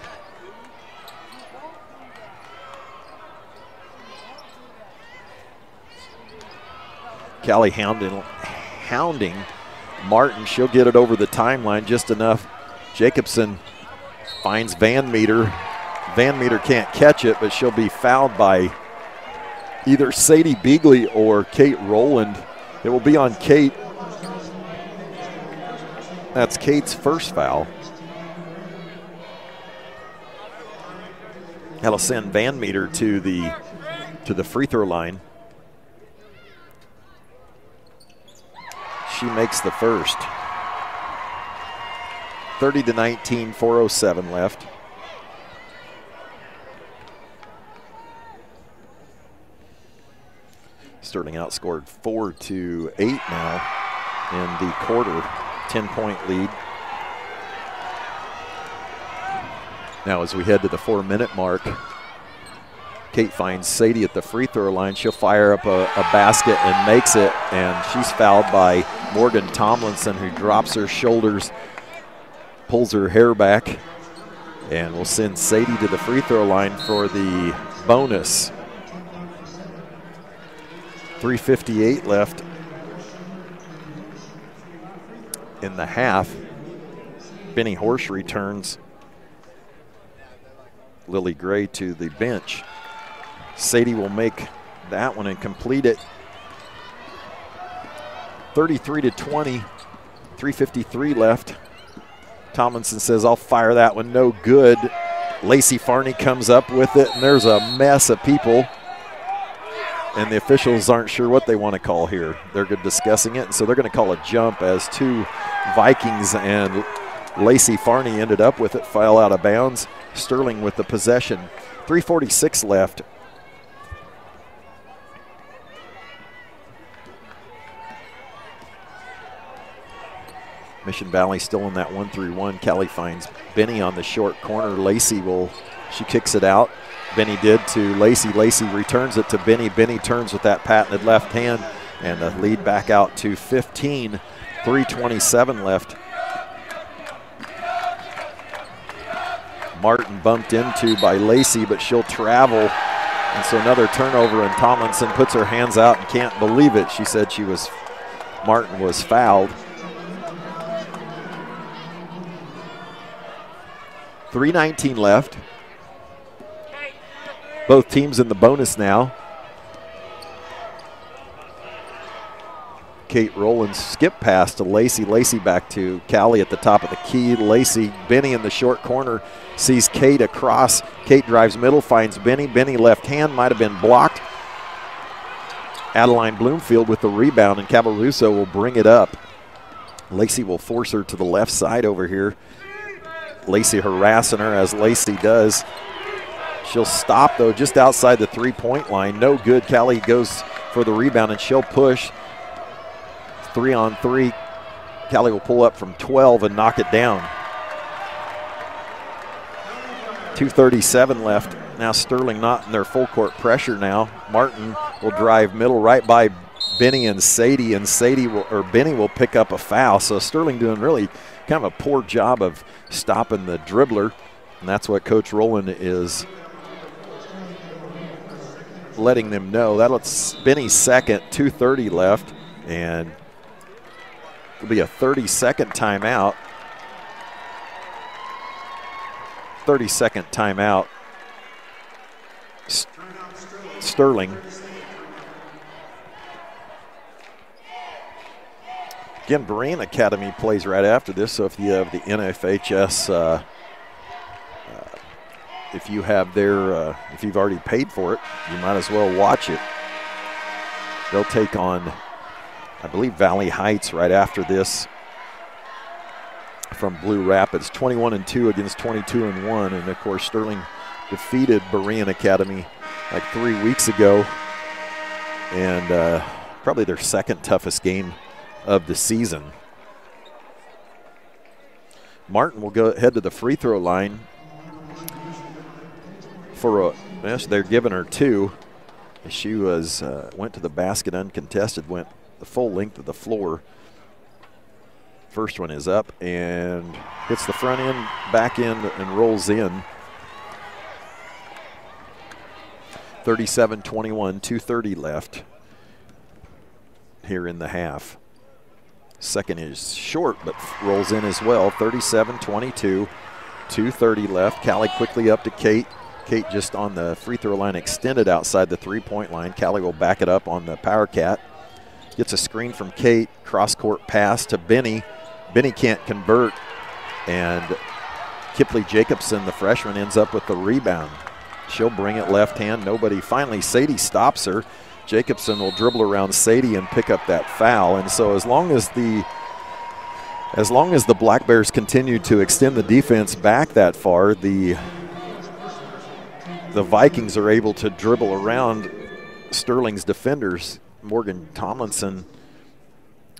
Callie hounding, hounding Martin. She'll get it over the timeline just enough. Jacobson finds Van Meter. Van Meter can't catch it, but she'll be fouled by either Sadie Beagley or Kate Rowland. It will be on Kate. That's Kate's first foul. That'll send Van Meter to the to the free throw line. She makes the first. 30 to 19, 407 left. Sterling outscored 4 to 8 now in the quarter, 10 point lead. Now, as we head to the four minute mark, Kate finds Sadie at the free throw line. She'll fire up a, a, basket and makes it, and she's fouled by Morgan Tomlinson, who drops her shoulders, pulls her hair back, and will send Sadie to the free throw line for the bonus. 3.58 left in the half. Benny Horsch returns Lily Gray to the bench. Sadie will make that one and complete it. 33 to 20, 353 left. Tomlinson says, I'll fire that one, no good. Lacey Farney comes up with it, and there's a mess of people. And the officials aren't sure what they want to call here. They're good discussing it, and so they're going to call a jump as two Vikings and Lacey Farney ended up with it, file out of bounds. Sterling with the possession. 346 left. Mission Valley still in that one through one. Kelly finds Benny on the short corner. Lacey will, she kicks it out. Benny did to Lacey. Lacey returns it to Benny. Benny turns with that patented left hand and the lead back out to 15. 327 left. Martin bumped into by Lacey, but she'll travel. And so another turnover, and Tomlinson puts her hands out and can't believe it. She said she was, Martin was fouled. 319 left. Both teams in the bonus now. Kate Rowland skip pass to Lacey. Lacey back to Callie at the top of the key. Lacey, Benny in the short corner, sees Kate across. Kate drives middle, finds Benny. Benny left hand might have been blocked. Adeline Bloomfield with the rebound, and Cabaruso will bring it up. Lacey will force her to the left side over here. Lacey harassing her as Lacey does. She'll stop though just outside the three-point line. No good. Callie goes for the rebound and she'll push three on three. Callie will pull up from 12 and knock it down. 237 left. Now Sterling not in their full court pressure now. Martin will drive middle right by Benny and Sadie, and Sadie will, or Benny will pick up a foul. So Sterling doing really kind of a poor job of stopping the dribbler, and that's what Coach Rowland is letting them know. That's Benny's second, 2.30 left, and It'll be a 30 second timeout. 30 second timeout. Sterling. Again, Berean Academy plays right after this, so if you have the NFHS, uh, uh, if you have their, uh, if you've already paid for it, you might as well watch it. They'll take on I believe Valley Heights right after this from Blue Rapids. 21 and 2 against 22 and 1. And of course, Sterling defeated Berean Academy like three weeks ago. And uh, probably their second toughest game of the season. Martin will go head to the free throw line for a, yes, they're giving her two. She was, uh, went to the basket uncontested, went the full length of the floor. First one is up and hits the front end, back end, and rolls in. 37 21, 230 left here in the half. Second is short, but rolls in as well. 37 22, 230 left. Callie quickly up to Kate. Kate just on the free throw line extended outside the three point line. Callie will back it up on the power cat. Gets a screen from Kate, cross court pass to Benny. Benny can't convert, and Kipley Jacobson, the freshman, ends up with the rebound. She'll bring it left hand. Nobody. Finally, Sadie stops her. Jacobson will dribble around Sadie and pick up that foul. And so as long as the as long as the Black Bears continue to extend the defense back that far, the the Vikings are able to dribble around Sterling's defenders Morgan Tomlinson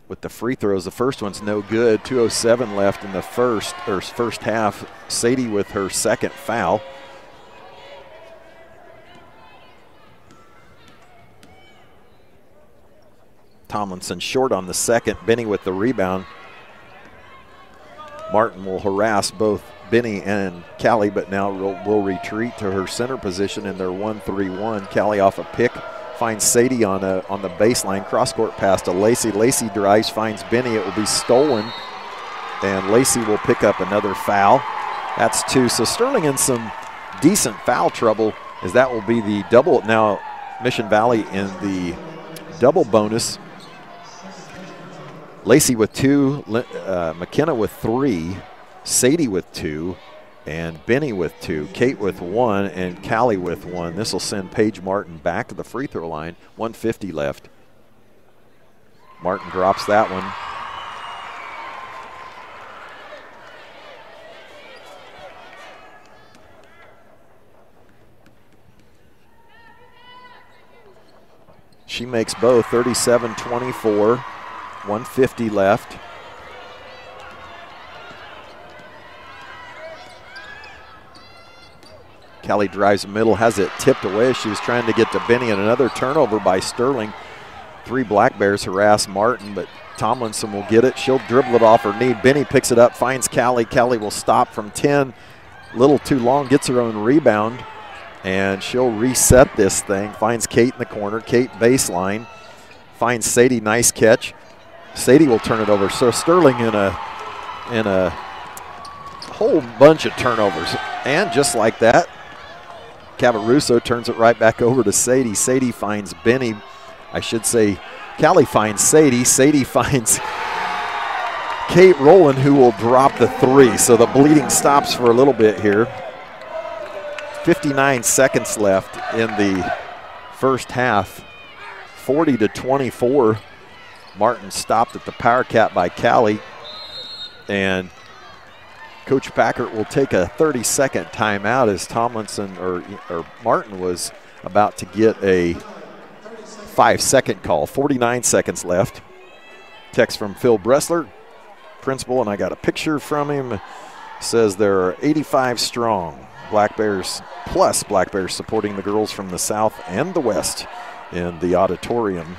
with the free throws. The first one's no good. 207 left in the first or first half. Sadie with her second foul. Tomlinson short on the second. Benny with the rebound. Martin will harass both Benny and Callie, but now will, will retreat to her center position in their 1-3-1. Callie off a pick finds Sadie on a, on the baseline. Cross court pass to Lacey. Lacey drives, finds Benny. It will be stolen, and Lacey will pick up another foul. That's two. So Sterling in some decent foul trouble as that will be the double. Now Mission Valley in the double bonus. Lacey with two, uh, McKenna with three, Sadie with two, and Benny with two, Kate with one, and Callie with one. This will send Paige Martin back to the free throw line. 150 left. Martin drops that one. She makes both 37 24. 150 left. Kelly drives middle, has it tipped away. She was trying to get to Benny, and another turnover by Sterling. Three Black Bears harass Martin, but Tomlinson will get it. She'll dribble it off her knee. Benny picks it up, finds Callie. Callie will stop from 10. Little too long, gets her own rebound, and she'll reset this thing. Finds Kate in the corner. Kate baseline. Finds Sadie, nice catch. Sadie will turn it over. So Sterling in a in a whole bunch of turnovers. And just like that, Cavaruso turns it right back over to Sadie. Sadie finds Benny. I should say, Callie finds Sadie. Sadie (laughs) finds Kate Rowland, who will drop the three. So the bleeding stops for a little bit here. 59 seconds left in the first half. 40 to 24. Martin stopped at the power cat by Callie. And Coach Packard will take a 30 second timeout as Tomlinson or, or Martin was about to get a five second call. 49 seconds left. Text from Phil Bressler, principal, and I got a picture from him. Says there are 85 strong Black Bears plus Black Bears supporting the girls from the south and the west in the auditorium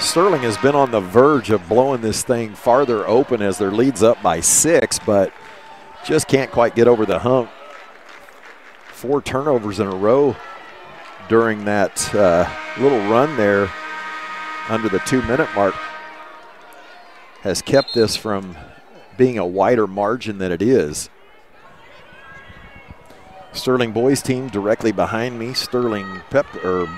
Sterling has been on the verge of blowing this thing farther open as their leads up by six, but just can't quite get over the hump. Four turnovers in a row during that uh, little run there under the two minute mark has kept this from being a wider margin than it is. Sterling boys team directly behind me. Sterling Pep or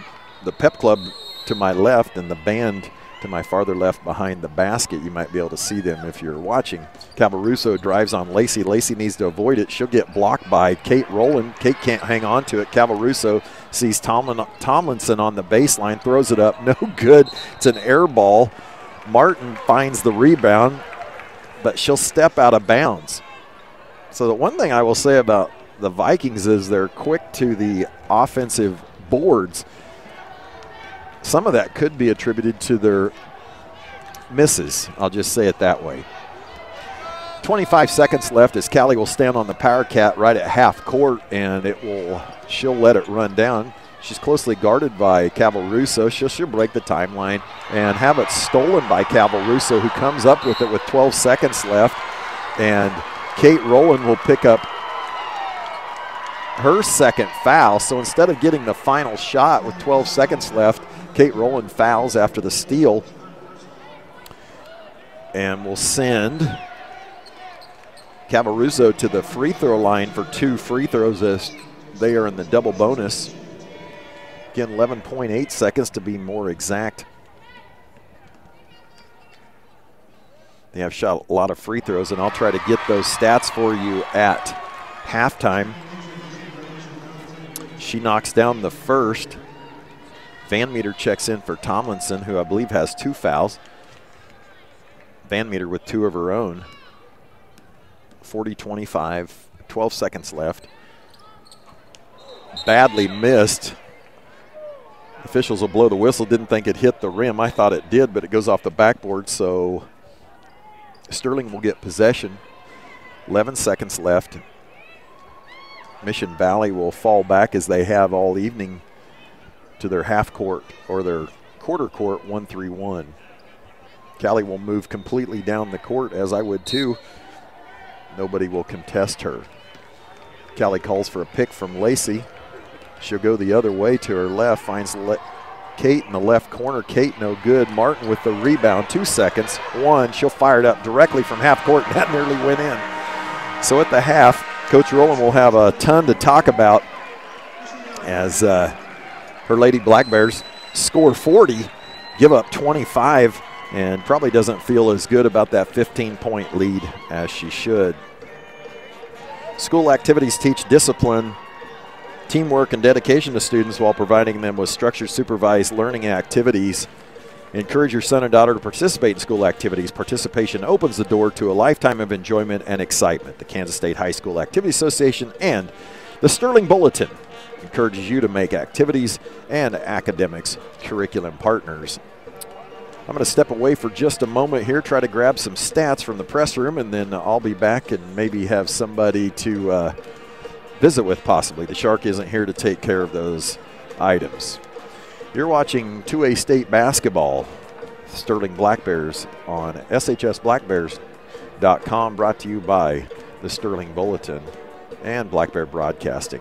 the Pep Club to my left and the band to my farther left behind the basket. You might be able to see them if you're watching. Cavaruso drives on Lacey. Lacey needs to avoid it. She'll get blocked by Kate Rowland. Kate can't hang on to it. Cavaruso sees Tomlin, Tomlinson on the baseline, throws it up. (laughs) No good. It's an air ball. Martin finds the rebound, but she'll step out of bounds. So the one thing I will say about the Vikings is they're quick to the offensive boards some of that could be attributed to their misses. I'll just say it that way. 25 seconds left as Callie will stand on the power cat right at half court and it will she'll let it run down. She's closely guarded by Cavaruso. She'll, she'll break the timeline and have it stolen by Cavaruso, who comes up with it with 12 seconds left. And Kate Rowland will pick up her second foul. So instead of getting the final shot with 12 seconds left, Kate Rowland fouls after the steal and will send Cavaruso to the free throw line for two free throws as they are in the double bonus. Again, 11.8 seconds to be more exact. They have shot a lot of free throws, and I'll try to get those stats for you at halftime. She knocks down the first. Van Meter checks in for Tomlinson, who I believe has two fouls. Van Meter with two of her own. 40 25, 12 seconds left. Badly missed. Officials will blow the whistle. Didn't think it hit the rim. I thought it did, but it goes off the backboard, so Sterling will get possession. 11 seconds left. Mission Valley will fall back as they have all evening to their half court or their quarter court 1 3 1. Callie will move completely down the court, as I would too. Nobody will contest her. Callie calls for a pick from Lacey. She'll go the other way to her left, finds Le Kate in the left corner. Kate no good. Martin with the rebound. Two seconds. One. She'll fire it up directly from half court, (laughs) that nearly went in. So at the half, Coach Rowland will have a ton to talk about as uh, her Lady Black Bears score 40, give up 25, and probably doesn't feel as good about that 15 point lead as she should. School activities teach discipline, teamwork, and dedication to students while providing them with structured supervised learning activities. Encourage your son and daughter to participate in school activities. Participation opens the door to a lifetime of enjoyment and excitement. The Kansas State High School Activity Association and the Sterling Bulletin encourages you to make activities and academics curriculum partners. I'm going to step away for just a moment here, try to grab some stats from the press room, and then I'll be back and maybe have somebody to uh, visit with possibly. The Shark isn't here to take care of those items. You're watching 2A State basketball, Sterling Black Bears on SHSBlackBears.com, brought to you by the Sterling Bulletin and Black Bear Broadcasting.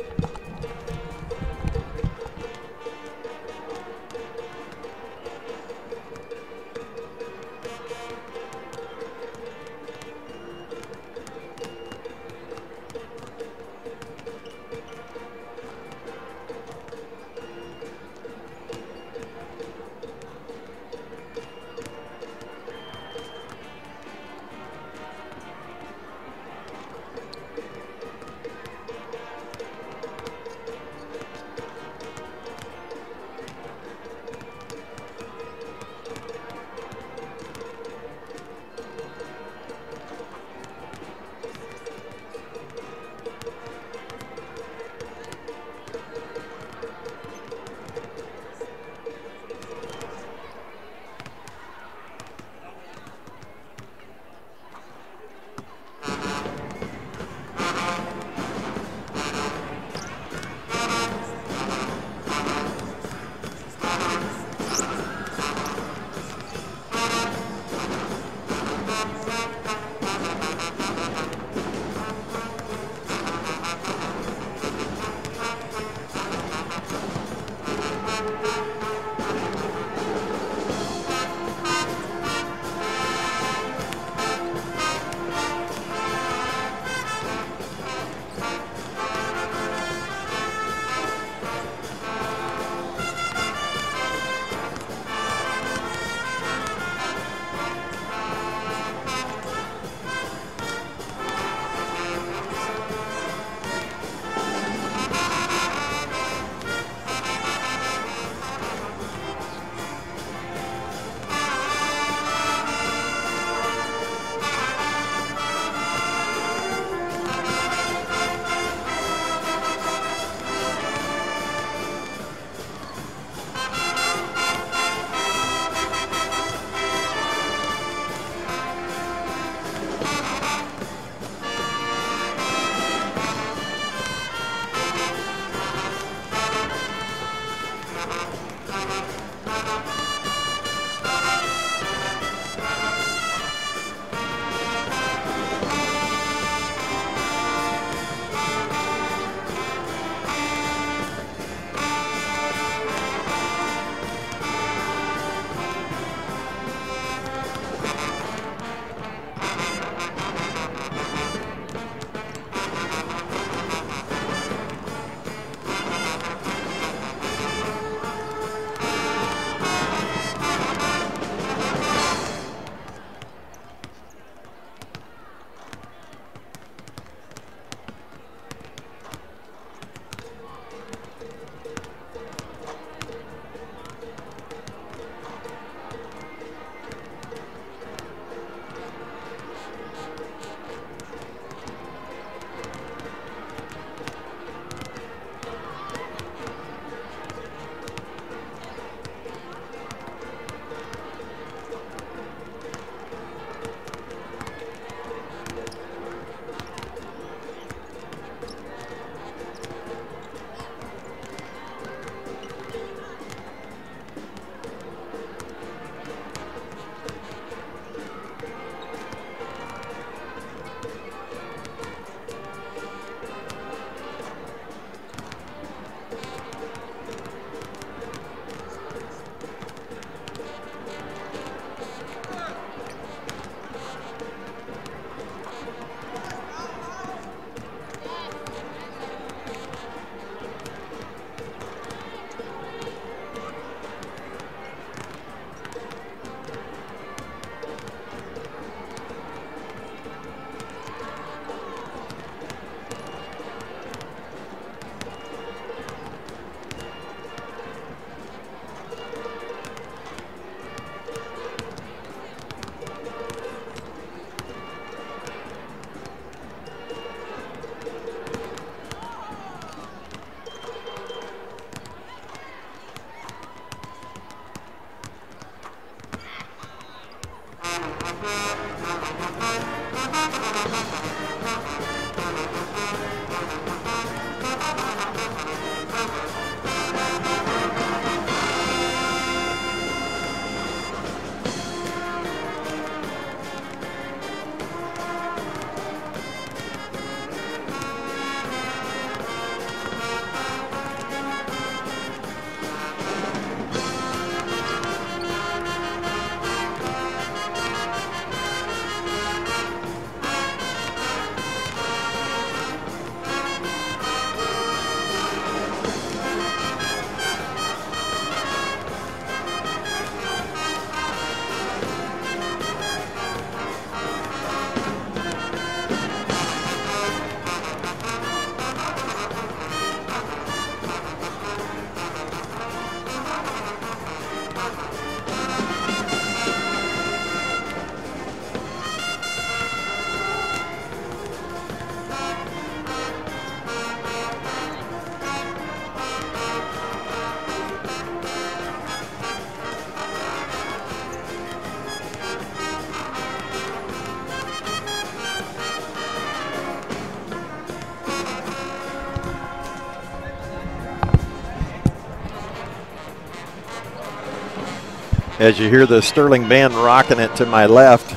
as you hear the Sterling band rocking it to my left.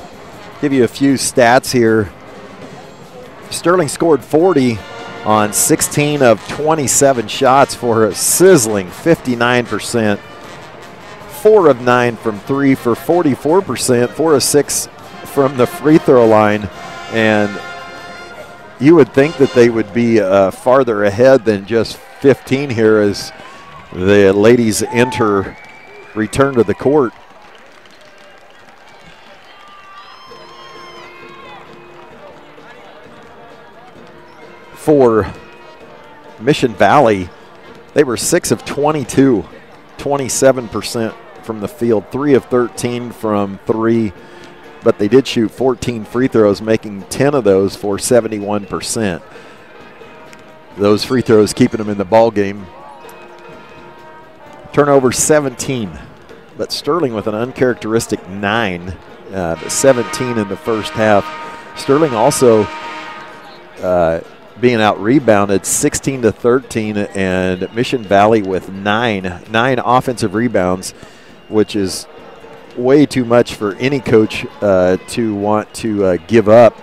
Give you a few stats here. Sterling scored 40 on 16 of 27 shots for a sizzling 59%. Four of nine from three for 44%, four of six from the free throw line. And you would think that they would be uh, farther ahead than just 15 here as the ladies enter, return to the court. for Mission Valley, they were 6 of 22, 27% from the field, 3 of 13 from 3, but they did shoot 14 free throws, making 10 of those for 71%. Those free throws keeping them in the ball game. Turnover 17, but Sterling with an uncharacteristic 9, uh, 17 in the first half. Sterling also uh, being out rebounded 16 to 13 and Mission Valley with nine nine offensive rebounds which is way too much for any coach uh, to want to uh, give up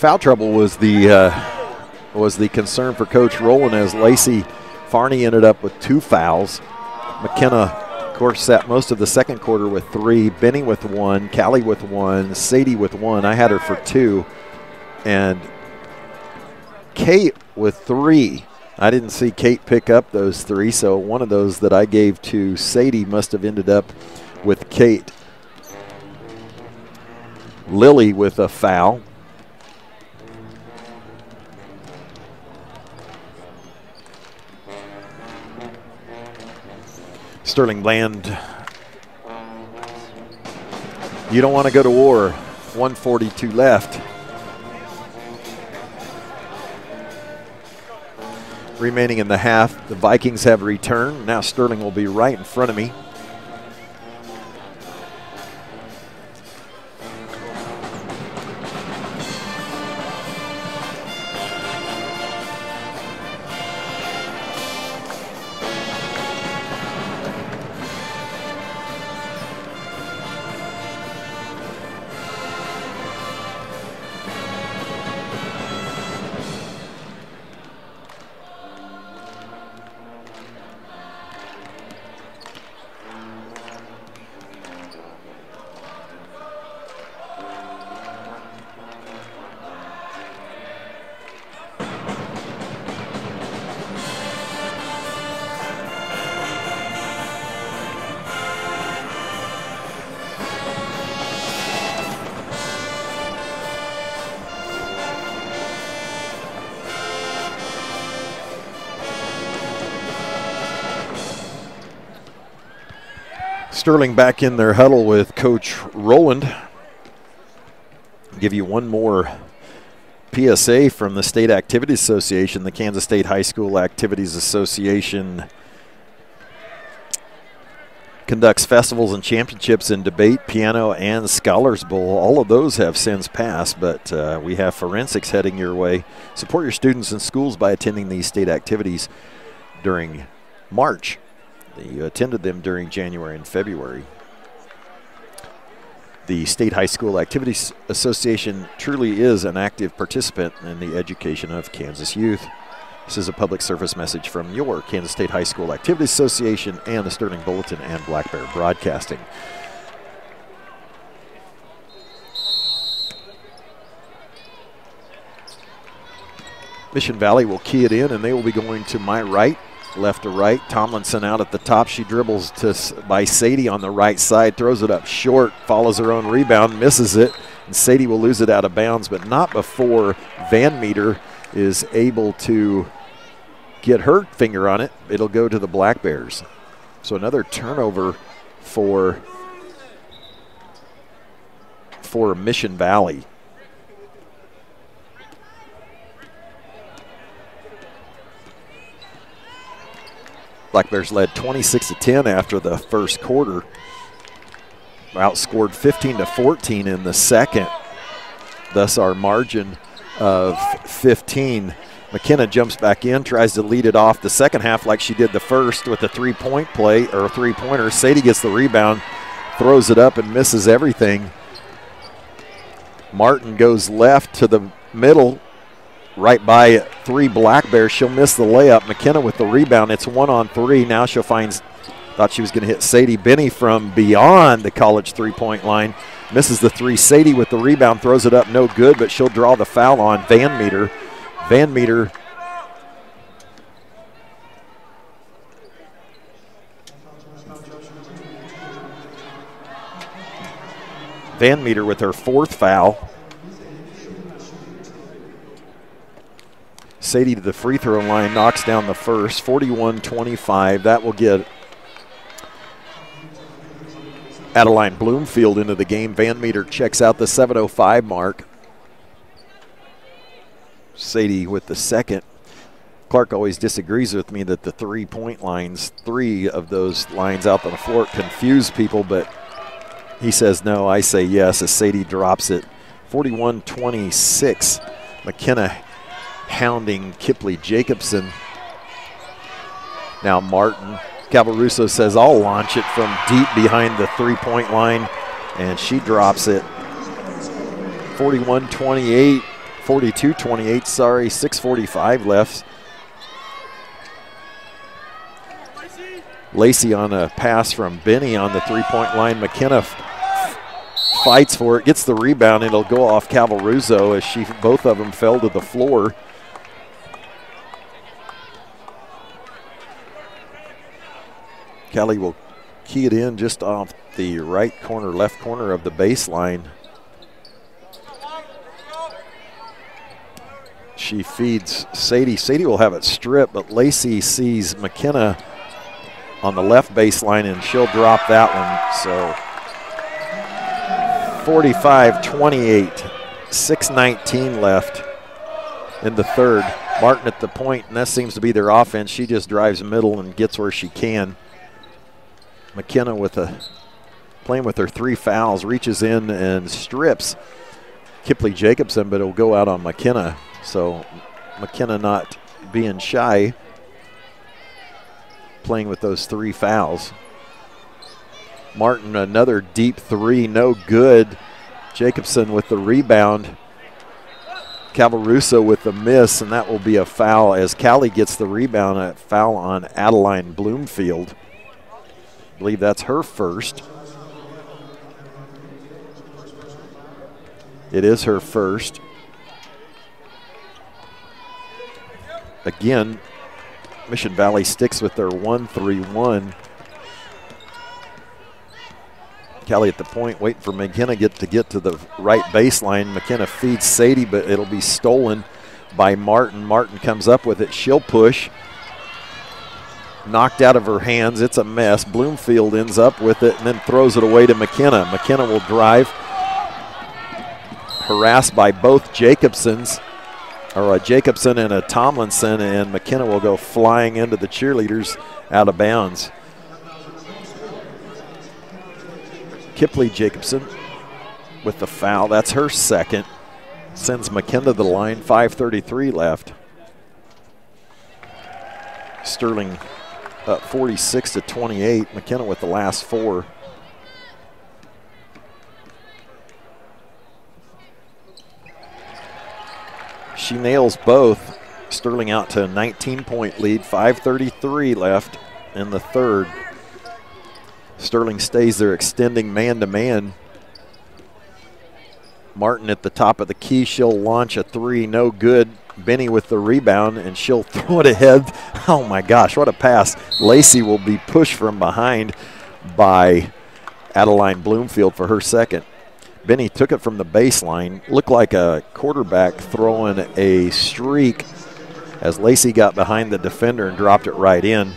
foul trouble was the uh, was the concern for Coach Rowland as Lacey Farney ended up with two fouls. McKenna, of course, sat most of the second quarter with three. Benny with one, Callie with one, Sadie with one. I had her for two, and Kate with three. I didn't see Kate pick up those three, so one of those that I gave to Sadie must have ended up with Kate. Lily with a foul. Sterling Bland. You don't want to go to war. 142 left. Remaining in the half, the Vikings have returned. Now Sterling will be right in front of me. Sterling back in their huddle with Coach Rowland. Give you one more PSA from the State Activities Association, the Kansas State High School Activities Association conducts festivals and championships in debate, piano, and scholars bowl. All of those have since passed, but uh, we have forensics heading your way. Support your students and schools by attending these state activities during March. You attended them during January and February. The State High School Activities Association truly is an active participant in the education of Kansas youth. This is a public service message from your Kansas State High School Activities Association and the Sterling Bulletin and Black Bear Broadcasting. Mission Valley will key it in, and they will be going to my right left to right. Tomlinson out at the top. She dribbles to by Sadie on the right side, throws it up short, follows her own rebound, misses it, and Sadie will lose it out of bounds, but not before Van Meter is able to get her finger on it. It'll go to the Black Bears. So another turnover for for Mission Valley. Black Bears led 26 to 10 after the first quarter. Outscored 15 to 14 in the second. Thus, our margin of 15. McKenna jumps back in, tries to lead it off the second half like she did the first with a three point play or three pointer. Sadie gets the rebound, throws it up, and misses everything. Martin goes left to the middle, right by three Black Bears. She'll miss the layup. McKenna with the rebound. It's one on three. Now she'll find, thought she was going to hit Sadie Benny from beyond the college three point line. Misses the three. Sadie with the rebound throws it up, no good, but she'll draw the foul on Van Meter. Van Meter Van Meter with her fourth foul. Sadie to the free throw line knocks down the first, 41 25. That will get Adeline Bloomfield into the game. Van Meter checks out the 7.05 mark. Sadie with the second. Clark always disagrees with me that the three point lines, three of those lines out on the floor confuse people, but he says no. I say yes as Sadie drops it. 41 26. McKenna hounding Kipley Jacobson. Now Martin. Calvaruso says, I'll launch it from deep behind the three point line, and she drops it. 41 28, 42 28, sorry, 6.45 left. Lacey on a pass from Benny on the three point line. McKenna fights for it, gets the rebound. It'll go off Calvaruso as she both of them fell to the floor. Kelly will key it in just off the right corner, left corner of the baseline. She feeds Sadie. Sadie will have it stripped, but Lacey sees McKenna on the left baseline and she'll drop that one. So 45 28, 619 left in the third. Martin at the point, and that seems to be their offense. She just drives middle and gets where she can. McKenna with a playing with her three fouls, reaches in and strips Kipley Jacobson, but it'll go out on McKenna. So McKenna not being shy, playing with those three fouls. Martin, another deep three, no good. Jacobson with the rebound. Calvaruso with the miss, and that will be a foul as Callie gets the rebound. A foul on Adeline Bloomfield. Believe that's her first. It is her first. Again, Mission Valley sticks with their 1 3 1. Kelly at the point, waiting for McKenna get to get to the right baseline. McKenna feeds Sadie, but it'll be stolen by Martin. Martin comes up with it. She'll push. Knocked out of her hands. It's a mess. Bloomfield ends up with it and then throws it away to McKenna. McKenna will drive. Harassed by both Jacobsons, or a Jacobson and a Tomlinson, and McKenna will go flying into the cheerleaders out of bounds. Kipley Jacobson with the foul. That's her second. Sends McKenna to the line. 5.33 left. Sterling up 46 to 28. McKenna with the last four. She nails both. Sterling out to a 19 point lead. 5.33 left in the third. Sterling stays there, extending man to man. Martin at the top of the key. She'll launch a three, no good. Benny with the rebound, and she'll (laughs) throw it ahead. Oh my gosh, what a pass. Lacey will be pushed from behind by Adeline Bloomfield for her second. Benny took it from the baseline. Looked like a quarterback throwing a streak as Lacey got behind the defender and dropped it right in.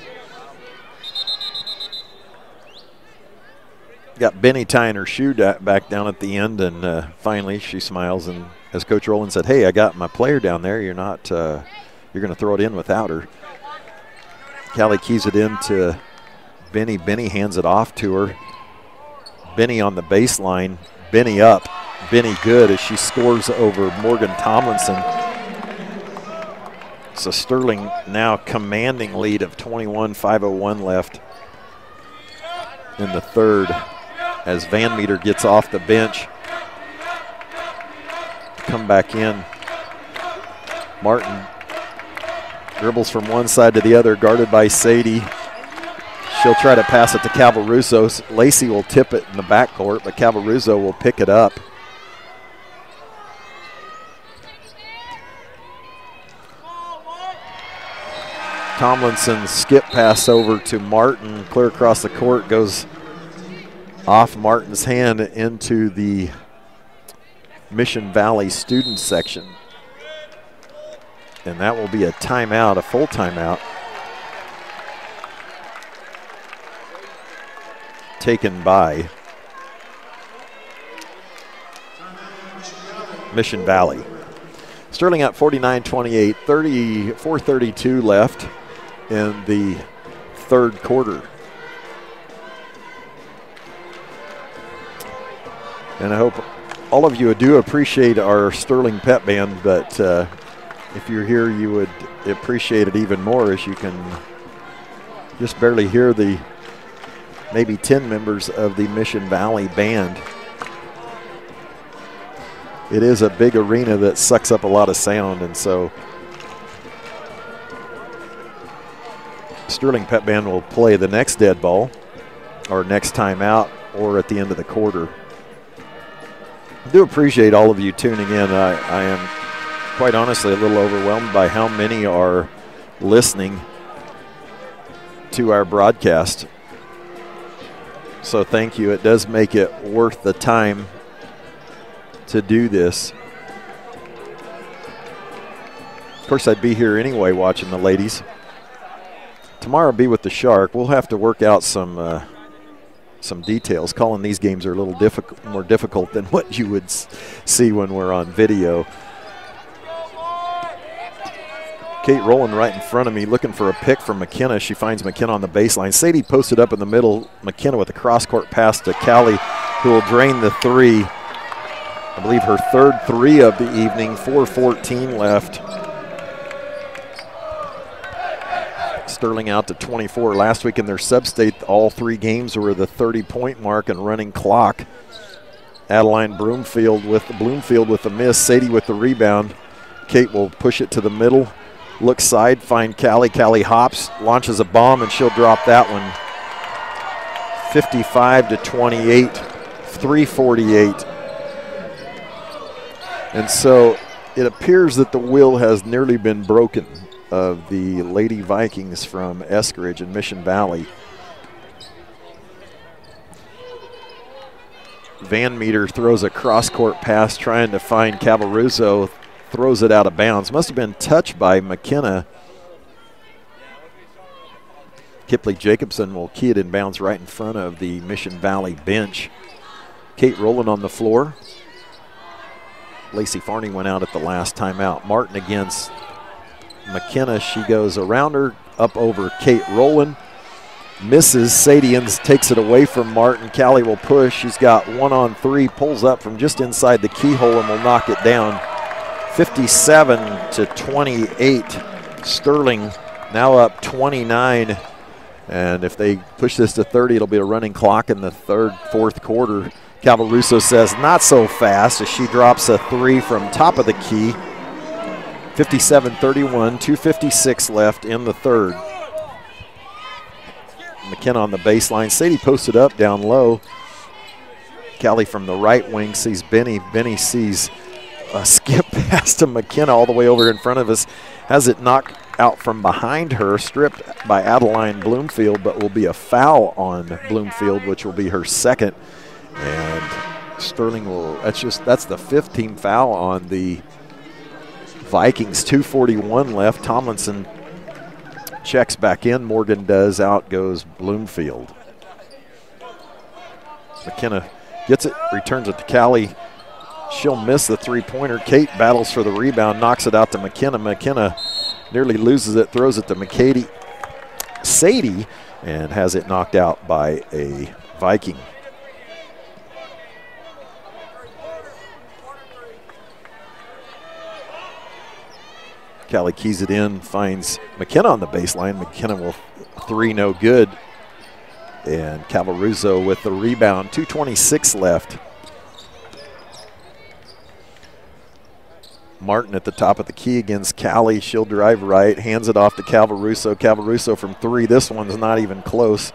got Benny tying her shoe back down at the end, and uh, finally she smiles. And as Coach Rowland said, "Hey, I got my player down there. You're not. Uh, you're going to throw it in without her." Callie keys it in to Benny. Benny hands it off to her. Benny on the baseline. Benny up. Benny good as she scores over Morgan Tomlinson. So Sterling now commanding lead of 21, 501 left in the third as Van Meter gets off the bench. Come back in. Martin dribbles from one side to the other, guarded by Sadie. She'll try to pass it to Cavaruso. Lacey will tip it in the backcourt, but Cavaruso will pick it up. Tomlinson skip pass over to Martin, clear across the court, goes off Martin's hand into the Mission Valley student section. And that will be a timeout, a full timeout. Taken by Mission Valley. Sterling at 49 28, 30, 432 left in the third quarter. And I hope all of you do appreciate our Sterling Pep Band, but uh, if you're here, you would appreciate it even more as you can just barely hear the maybe 10 members of the Mission Valley Band. It is a big arena that sucks up a lot of sound, and so Sterling Pep Band will play the next dead ball or next time out or at the end of the quarter. I do appreciate all of you tuning in. I, I am quite honestly a little overwhelmed by how many are listening to our broadcast. So thank you. It does make it worth the time to do this. Of course, I'd be here anyway watching the ladies. Tomorrow I'll be with the Shark. We'll have to work out some uh, some details. Calling these games are a little difficult, more difficult than (laughs) what you would see when we're on video. Kate Rowland right in front of me looking for a pick from McKenna. She finds McKenna on the baseline. Sadie posted up in the middle. McKenna with a cross court pass to Callie, who will drain the three. I believe her third three of the evening, 4.14 left. Sterling out to 24. Last week in their sub-state, all three games were the 30-point mark and running clock. Adeline Bloomfield with the Bloomfield with the miss. Sadie with the rebound. Kate will push it to the middle. Look side, find Callie. Callie hops, launches a bomb, and she'll drop that one. 55 to 28, 348. And so it appears that the will has nearly been broken of the Lady Vikings from Eskridge and Mission Valley. Van Meter throws a cross court pass trying to find Cavaruso, throws it out of bounds. Must have been touched by McKenna. Kipley Jacobson will key it in bounds right in front of the Mission Valley bench. Kate Rowland on the floor. Lacey Farney went out at the last timeout. Martin against McKenna. She goes around her, up over Kate Rowland. Misses. Sadians takes it away from Martin. Callie will push. She's got one on three, pulls up from just inside the keyhole and will knock it down. 57 to 28. Sterling now up 29. And if they push this to 30, it'll be a running clock in the third, fourth quarter. Cavaruso says not so fast as she drops a three from top of the key. 57 31, 256 left in the third. McKenna on the baseline. Sadie posted up down low. Callie from the right wing sees Benny. Benny sees a (laughs) skip pass to McKenna all the way over in front of us. Has it knocked out from behind her, stripped by Adeline Bloomfield, but will be a foul on Bloomfield, which will be her second. And Sterling will, that's just, that's the fifth team foul on the Vikings. 241 left. Tomlinson checks back in. Morgan does. Out goes Bloomfield. McKenna gets it, returns it to Callie. She'll miss the three pointer. Kate battles for the rebound, knocks it out to McKenna. McKenna nearly loses it, throws it to McKady. Sadie and has it knocked out by a Viking. Callie keys it in, finds McKenna on the baseline. McKenna will three, no good. And Cavaruso with the rebound, 2.26 left. Martin at the top of the key against Callie. She'll drive right, hands it off to Cavaruso. Cavaruso from three. This one's not even close.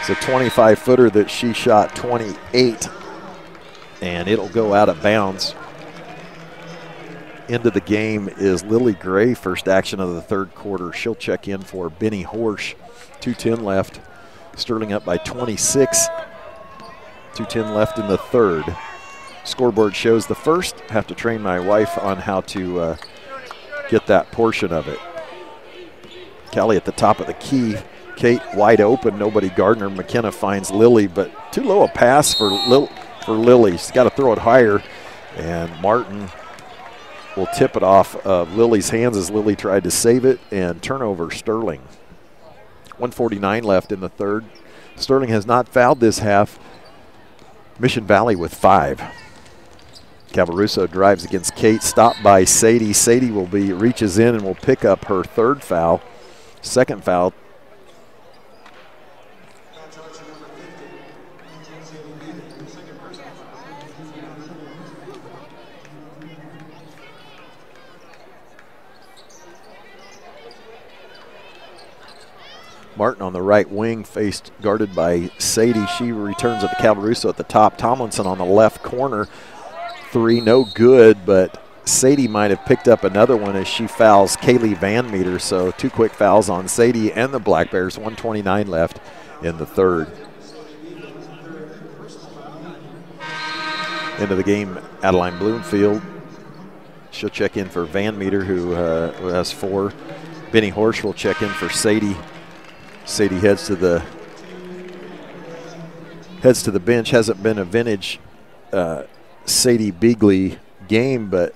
It's a 25 footer that she shot 28, and it'll go out of bounds. Into the game is Lily Gray, first action of the third quarter. She'll check in for Benny Horsch. 2.10 left. Sterling up by 26. 2.10 left in the third. Scoreboard shows the first. Have to train my wife on how to uh, get that portion of it. Kelly at the top of the key. Kate wide open, nobody Gardner. McKenna finds Lily, but too low a pass for, Lil for Lily. She's got to throw it higher. And Martin will tip it off of Lily's hands as Lily tried to save it and turnover Sterling. 149 left in the third. Sterling has not fouled this half. Mission Valley with five. Cavaruso drives against Kate, stopped by Sadie. Sadie will be reaches in and will pick up her third foul. Second foul Martin on the right wing, faced guarded by Sadie. She returns at the Cavaruso at the top. Tomlinson on the left corner. Three, no good, but Sadie might have picked up another one as she fouls Kaylee Van Meter. So two quick fouls on Sadie and the Black Bears. 129 left in the third. Into the game, Adeline Bloomfield. She'll check in for Van Meter, who, uh, has four. Benny Horsch will check in for Sadie. Sadie heads to the heads to the bench. Hasn't been a vintage uh, Sadie Beagley game, but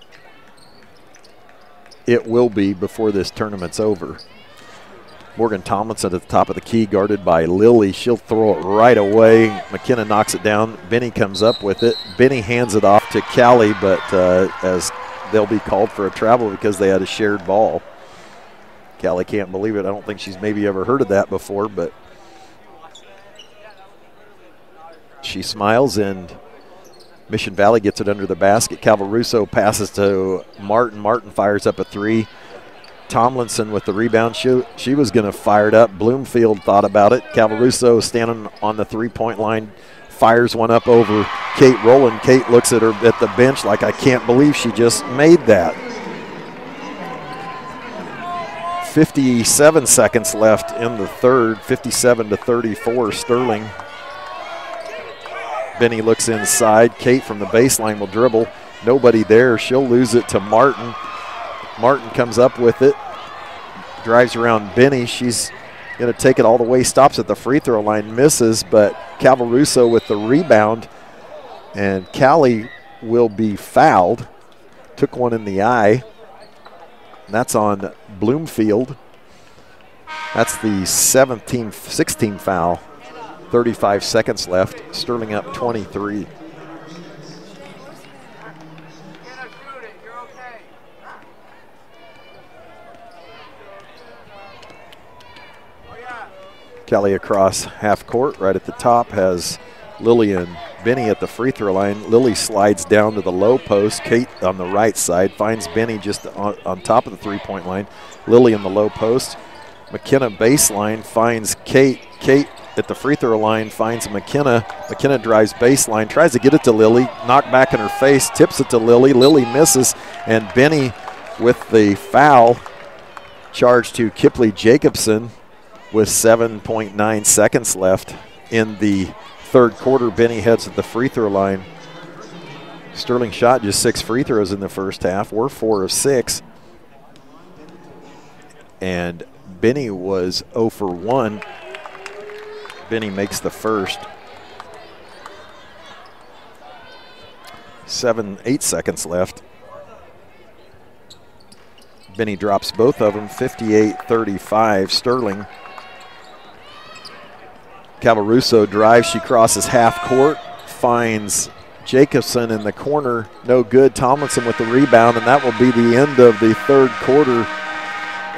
it will be before this tournament's over. Morgan Tomlinson at the top of the key, guarded by Lily. She'll throw it right away. McKenna knocks it down. Benny comes up with it. Benny hands it off to Callie, but uh, as they'll be called for a travel because they had a shared ball. Callie can't believe it. I don't think she's maybe ever heard of that before, but she smiles and Mission Valley gets it under the basket. Cavaruso passes to Martin. Martin fires up a three. Tomlinson with the rebound. She, she was going to fire it up. Bloomfield thought about it. Cavaruso standing on the three point line fires one up over Kate Rowland. Kate looks at her at the bench like, I can't believe she just made that. 57 seconds left in the third, 57 to 34. Sterling. Benny looks inside. Kate from the baseline will dribble. Nobody there. She'll lose it to Martin. Martin comes up with it, drives around Benny. She's going to take it all the way, stops at the free throw line, misses, but Cavaruso with the rebound. And Callie will be fouled. Took one in the eye. That's on Bloomfield. That's the 17, 16 foul. 35 seconds left. Sterling up 23. Kelly across half court, right at the top, has Lily and Benny at the free throw line. Lily slides down to the low post. Kate on the right side finds Benny just on, on top of the three point line. Lily in the low post. McKenna baseline finds Kate. Kate at the free throw line finds McKenna. McKenna drives baseline, tries to get it to Lily, knocked back in her face, tips it to Lily. Lily misses, and Benny with the foul charge to Kipley Jacobson with 7.9 seconds left in the third quarter. Benny heads at the free throw line. Sterling shot just six free throws in the first half. We're four of six. And Benny was 0 for 1. Benny makes the first. Seven, eight seconds left. Benny drops both of them 58 35. Sterling. Cavaruso drives. She crosses half court, finds Jacobson in the corner. No good. Tomlinson with the rebound, and that will be the end of the third quarter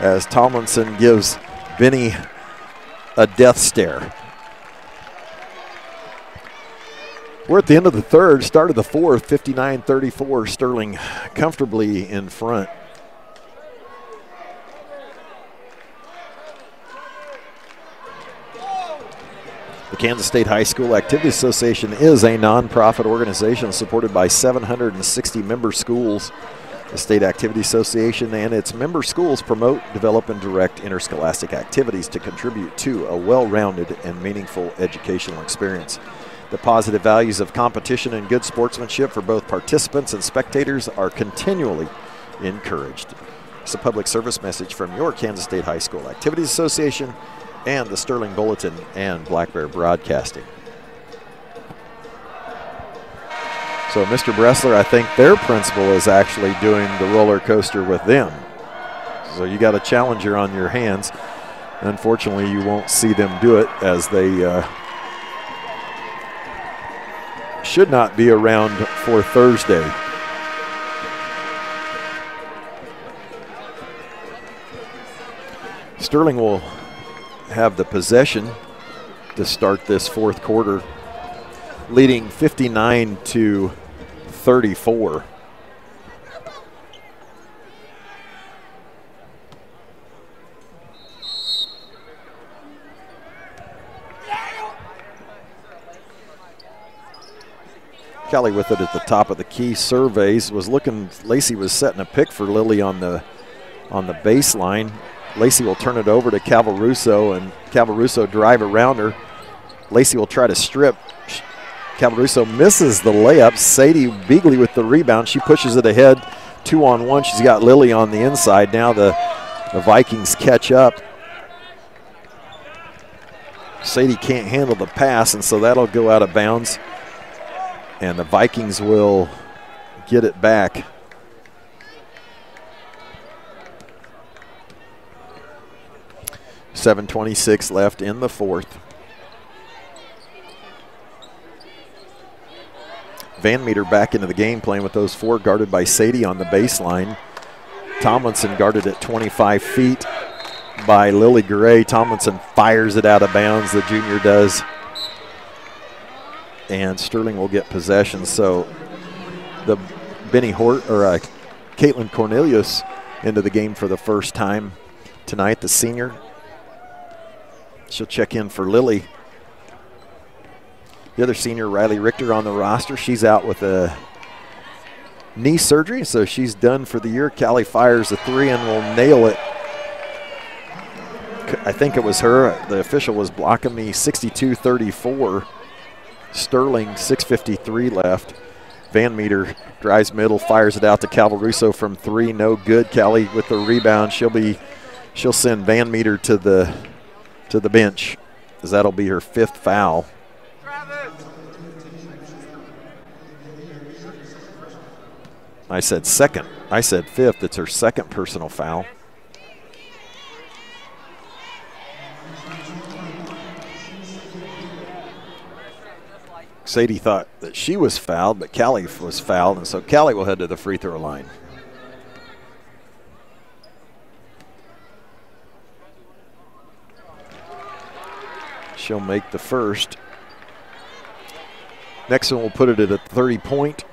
as Tomlinson gives Benny a death stare. We're at the end of the third, start of the fourth, 59 34. Sterling comfortably in front. Kansas State High School Activity Association is a nonprofit organization supported by 760 member schools. The State Activity Association and its member schools promote, develop, and direct interscholastic activities to contribute to a well rounded and meaningful educational experience. The positive values of competition and good sportsmanship for both participants and spectators are continually encouraged. It's a public service message from your Kansas State High School Activities Association and the Sterling Bulletin and Black Bear Broadcasting. So, Mr. Bressler, I think their principal is actually doing the roller coaster with them. So, you got a challenger on your hands. Unfortunately, you won't see them do it as they uh, should not be around for Thursday. Sterling will have the possession to start this fourth quarter, leading 59 to 34. Kelly with it at the top of the key surveys was looking Lacey was setting a pick for Lily on the on the baseline Lacey will turn it over to Cavaruso, and Cavaruso drive around her. Lacey will try to strip. Cavaruso misses the layup. Sadie Beagley with the rebound. She pushes it ahead, two on one. She's got Lily on the inside. Now the, the Vikings catch up. Sadie can't handle the pass, and so that'll go out of bounds. And the Vikings will get it back. 7.26 left in the fourth. Van Meter back into the game playing with those four guarded by Sadie on the baseline. Tomlinson guarded at 25 feet by Lily Gray. Tomlinson fires it out of bounds, the junior does. And Sterling will get possession. So the Benny Hort or uh, Caitlin Cornelius into the game for the first time tonight, the senior. She'll check in for Lily. The other senior, Riley Richter, on the roster. She's out with a knee surgery, so she's done for the year. Callie fires a three and will nail it. I think it was her. The official was blocking me 62 34. Sterling, 6.53 left. Van Meter drives middle, fires it out to Cavaruso from three. No good. Callie with the rebound. She'll be, she'll send Van Meter to the to the bench, as that'll be her fifth foul. I said second. I said fifth. It's her second personal foul. Sadie thought that she was fouled, but Callie was fouled, and so Callie will head to the free throw line. She'll make the first. Next one will put it at a 30 point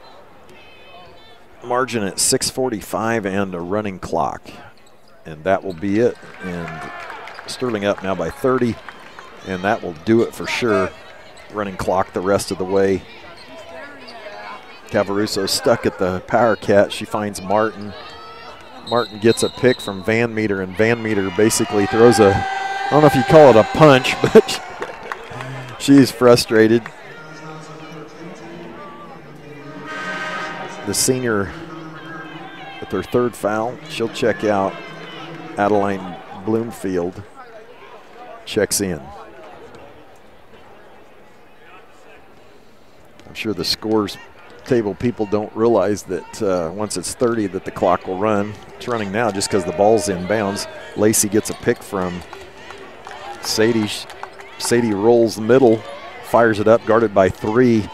margin at 645 and a running clock. And that will be it. And Sterling up now by 30. And that will do it for sure. Running clock the rest of the way. Cavaruso stuck at the power cat. She finds Martin. Martin gets a pick from Van Meter, and Van Meter basically throws a, I don't know if you call it a punch, (laughs) but She's frustrated. The senior with her third foul, she'll check out. Adeline Bloomfield checks in. I'm sure the scores table people don't realize that uh, once it's 30 that the clock will run. It's running now just because the ball's in bounds. Lacey gets a pick from Sadie. Sadie rolls the middle, fires it up, guarded by three.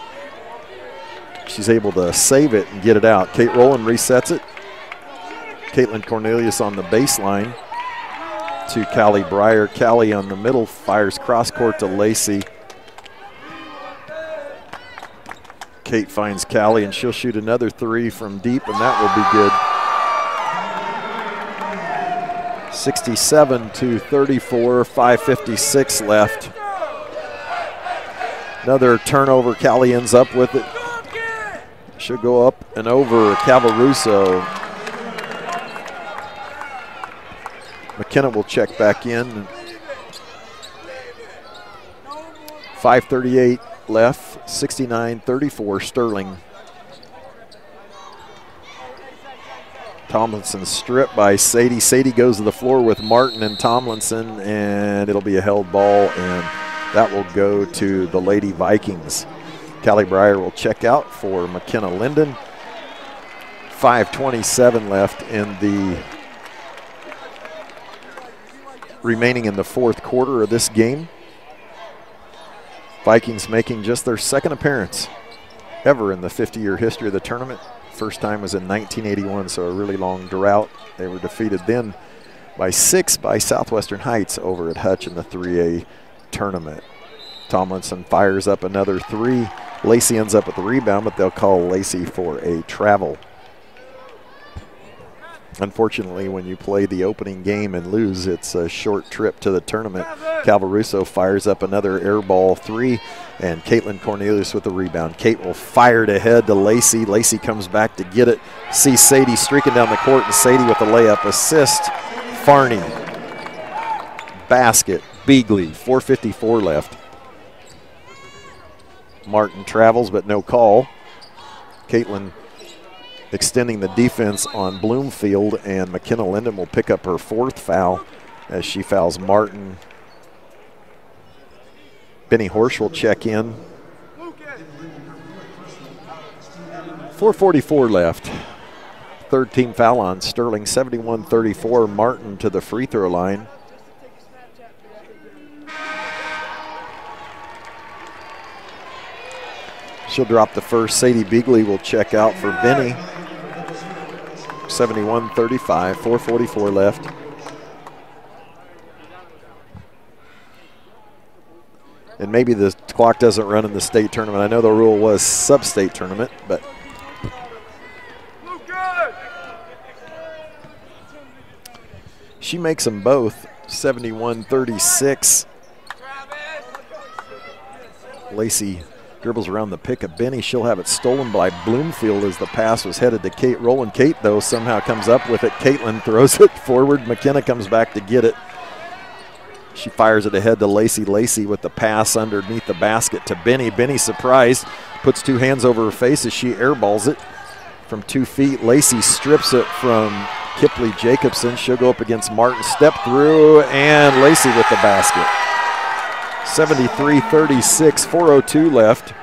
She's able to save it and get it out. Kate Rowland resets it. Caitlin Cornelius on the baseline to Callie Breyer. Callie on the middle fires cross court to Lacey. Kate finds Callie, and she'll shoot another three from deep, and that will be good. 67 to 34, 5.56 left. Another turnover. Callie ends up with it. Should go up and over Cavaruso. McKenna will check back in. 538 left, 69-34 Sterling. Tomlinson stripped by Sadie. Sadie goes to the floor with Martin and Tomlinson, and it'll be a held ball, and that will go to the Lady Vikings. Callie Breyer will check out for McKenna Linden. 5.27 left in the remaining in the fourth quarter of this game. Vikings making just their second appearance ever in the 50 year history of the tournament. First time was in 1981, so a really long drought. They were defeated then by six by Southwestern Heights over at Hutch in the 3A tournament. Tomlinson fires up another three. Lacey ends up with the rebound, but they'll call Lacey for a travel. Unfortunately, when you play the opening game and lose, it's a short trip to the tournament. Cavaruso fires up another air ball three, and Caitlin Cornelius with the rebound. Kate will fire it ahead to Lacey. Lacey comes back to get it. See Sadie streaking down the court, and Sadie with the layup assist. Farney. Basket. Beagley. 4.54 left. Martin travels, but no call. Caitlin extending the defense on Bloomfield, and McKenna Linden will pick up her fourth foul as she fouls Martin. Benny Horsch will check in. 4.44 left. Third team foul on Sterling, 71 34. Martin to the free throw line. She'll drop the first. Sadie Beagley will check out for Benny. 71 35, 444 left. And maybe the clock doesn't run in the state tournament. I know the rule was sub state tournament, but. She makes them both 71 36. Lacey Dribbles around the pick of Benny. She'll have it stolen by Bloomfield as the pass was headed to Kate Rowland. Kate, though, somehow comes up with it. Caitlin throws (laughs) it forward. McKenna comes back to get it. She fires it ahead to Lacey. Lacey with the pass underneath the basket to Benny. Benny, surprised, puts two hands over her face as she airballs it from two feet. Lacey strips it from Kipley Jacobson. She'll go up against Martin. Step through, and Lacey with the basket. 73 36, 402 left.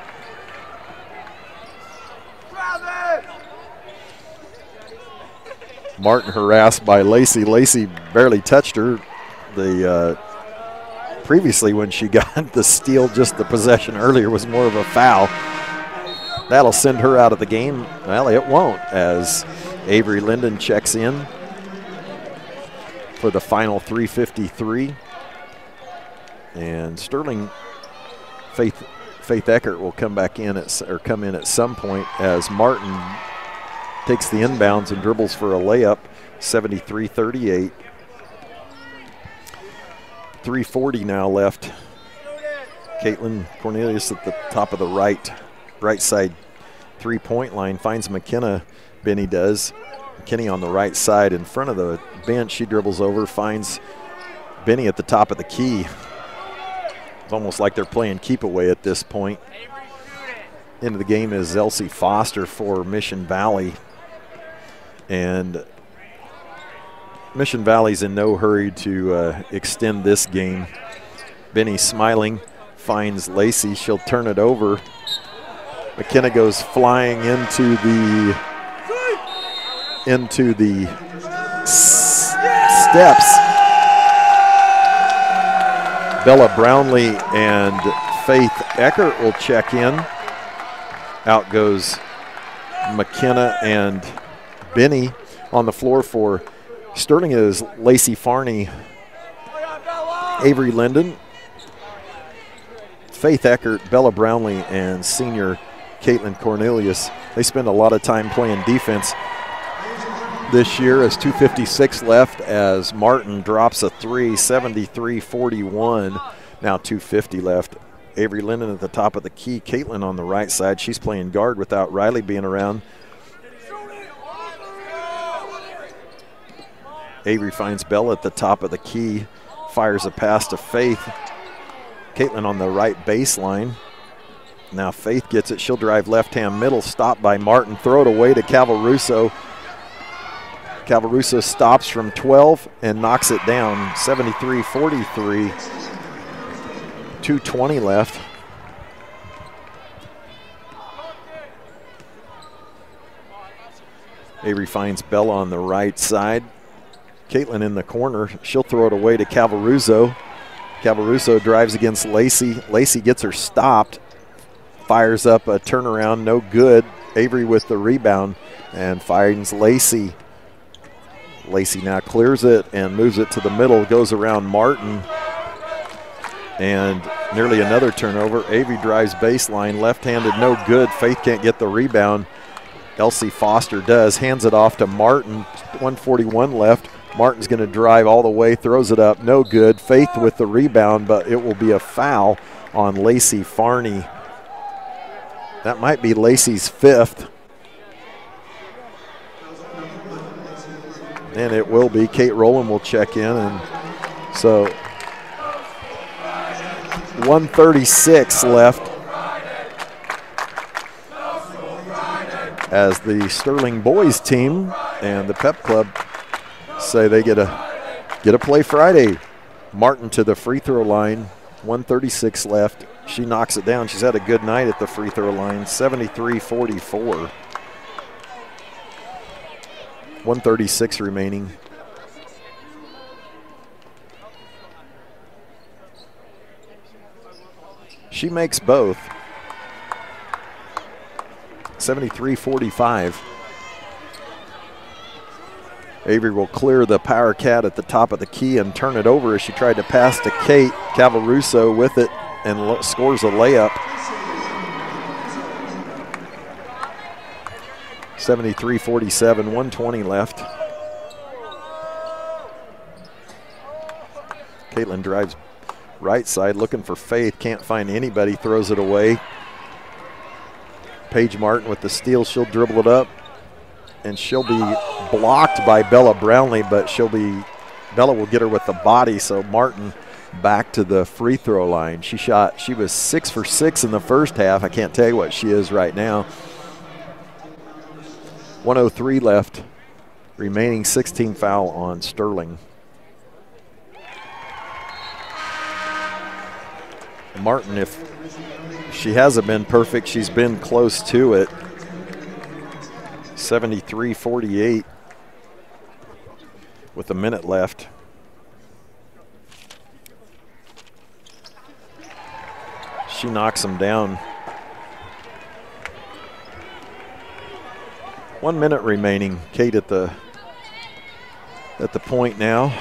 Martin harassed by Lacey. Lacey barely touched her. The uh, previously when she (laughs) got the steal, just the possession earlier was more of a foul. That'll send her out of the game. Well, it won't, as Avery Linden checks in for the final 353. And Sterling Faith Faith Eckert will come back in at, or come in at some point as Martin takes the inbounds and dribbles for a layup, 73-38. 340 now left. Caitlin Cornelius at the top of the right, right side three-point line finds McKenna. Benny does. Kenny on the right side in front of the bench. She dribbles over, finds Benny at the top of the key. It's almost like they're playing keep away at this point. Into the game is Elsie Foster for Mission Valley. And Mission Valley's in no hurry to uh, extend this game. Benny smiling finds Lacey. She'll turn it over. McKenna goes flying into the into the steps. Bella Brownlee and Faith Eckert will check in. Out goes McKenna and Benny on the floor for Sterling is Lacey Farney, Avery Linden, Faith Eckert, Bella Brownlee, and senior Caitlin Cornelius. They spend a lot of time playing defense this year as 256 left as Martin drops a three, 73-41. Now 250 left. Avery Linden at the top of the key. Caitlin on the right side. She's playing guard without Riley being around. Avery finds Bella at the top of the key. Fires a pass to Faith. Caitlin on the right baseline. Now Faith gets it. She'll drive left hand middle. Stopped by Martin. Throw it away to Cavaruso. Cavaruso stops from 12 and knocks it down 73 43. 220 left. Avery finds Bella on the right side. Caitlin in the corner. She'll throw it away to Cavaruso. Cavaruso drives against Lacey. Lacey gets her stopped. Fires up a turnaround, no good. Avery with the rebound and finds Lacey. Lacey now clears it and moves it to the middle, goes around Martin. And nearly another turnover. Avery drives baseline, left handed, no good. Faith can't get the rebound. Elsie Foster does, hands it off to Martin. 141 left. Martin's going to drive all the way, throws it up, no good. Faith with the rebound, but it will be a foul on Lacey Farney. That might be Lacey's fifth. And it will be. Kate Rowland will check in. And so 136 left as the Sterling boys team and the Pep Club say they get a get a play Friday. Martin to the free throw line, 136 left. She knocks it down. She's had a good night at the free throw line, 73-44. 136 remaining. She makes both. 73-45. Avery will clear the power cat at the top of the key and turn it over as she tried to pass to Kate Cavaruso with it and scores a layup. 73-47, 120 left. Caitlin drives right side looking for Faith, can't find anybody, throws it away. Paige Martin with the steal, she'll dribble it up and she'll be blocked by Bella Brownlee, but she'll be, Bella will get her with the body, so Martin back to the free throw line. She shot, she was six for six in the first half. I can't tell you what she is right now. 103 left, remaining 16 foul on Sterling. Martin, if she hasn't been perfect, she's been close to it. 73 48 with a minute left. She knocks him down. One minute remaining. Kate at the at the point now.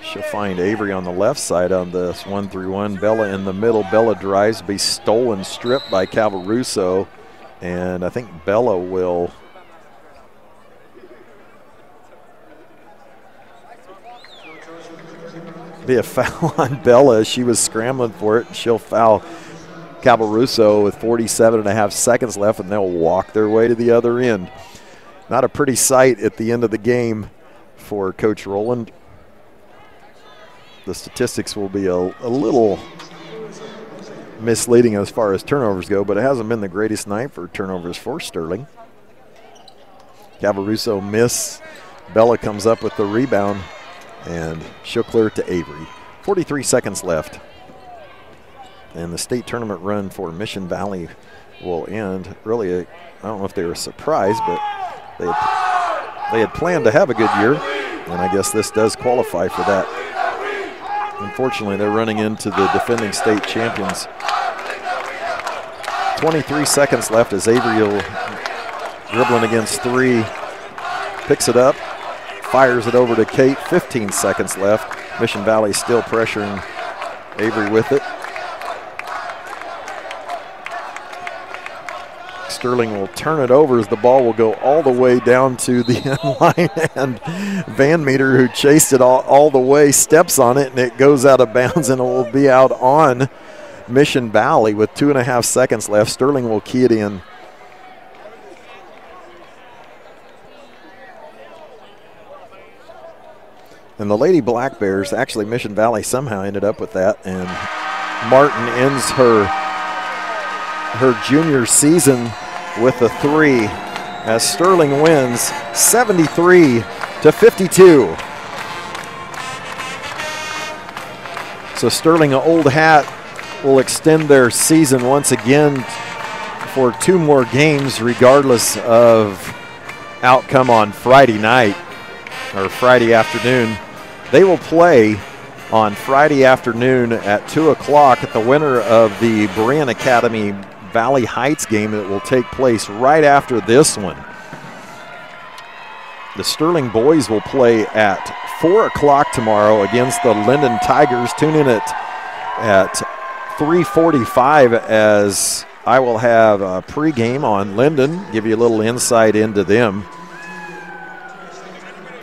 She'll find Avery on the left side on this one through one. Bella in the middle. Bella drives, be stolen, stripped by Cavaruso. And I think Bella will be a (laughs) foul on Bella. She was scrambling for it. She'll foul Cavaruso with 47 and a half seconds left, and they'll walk their way to the other end. Not a pretty sight at the end of the game for Coach Rowland. The statistics will be a, a little misleading as far as turnovers go, but it hasn't been the greatest night for turnovers for Sterling. Cavaruso miss. Bella comes up with the rebound, and she'll clear it to Avery. 43 seconds left. And the state tournament run for Mission Valley will end. Really, I don't know if they were surprised, but they had, they had planned to have a good year, and I guess this does qualify for that. Unfortunately, they're running into the defending state champions. 23 seconds left as Avery dribbling against three, picks it up, fires it over to Kate. 15 seconds left. Mission Valley still pressuring Avery with it. Sterling will turn it over as the ball will go all the way down to the end (laughs) line. And Van Meter, who chased it all, all the way, steps on it and it goes out of bounds and it will be out on Mission Valley with two and a half seconds left. Sterling will key it in. And the Lady Black Bears, actually Mission Valley somehow ended up with that. And Martin ends her her junior season with a three as Sterling wins 73 to 52. So Sterling, an old hat, will extend their season once again for two more games, regardless of outcome on Friday night or Friday afternoon. They will play on Friday afternoon at 2 o'clock at the winner of the Berean Academy Valley Heights game that will take place right after this one. The Sterling boys will play at 4 o'clock tomorrow against the Lyndon Tigers. Tune in at, at 345 as I will have a pregame on Lyndon, give you a little insight into them.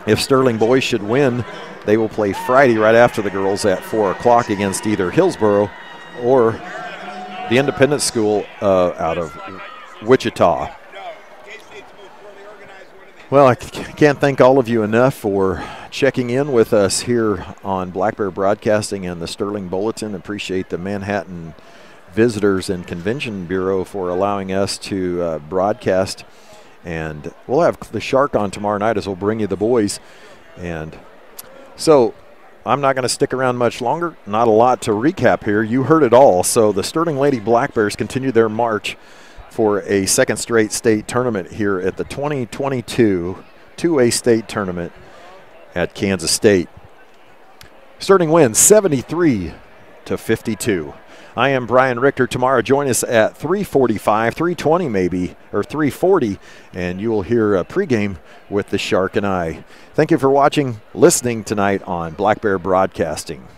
If Sterling boys should win, they will play Friday right after the girls at 4 o'clock against either Hillsboro or the independent school uh, out of Wichita. Well, I can't thank all of you enough for checking in with us here on Black Bear Broadcasting and the Sterling Bulletin. Appreciate the Manhattan Visitors and Convention Bureau for allowing us to uh, broadcast. And we'll have the Shark on tomorrow night as we'll bring you the boys. And so I'm not going to stick around much longer. Not a lot to recap here. You heard it all. So the Sterling Lady Black Bears continue their march for a second straight state tournament here at the 2022 2A state tournament at Kansas State. Sterling wins 73 to 52. I am Brian Richter. Tomorrow, join us at 3:45, 3:20 maybe, or 3:40, and you will hear a pregame with the Shark and I. Thank you for watching, listening tonight on Black Bear Broadcasting.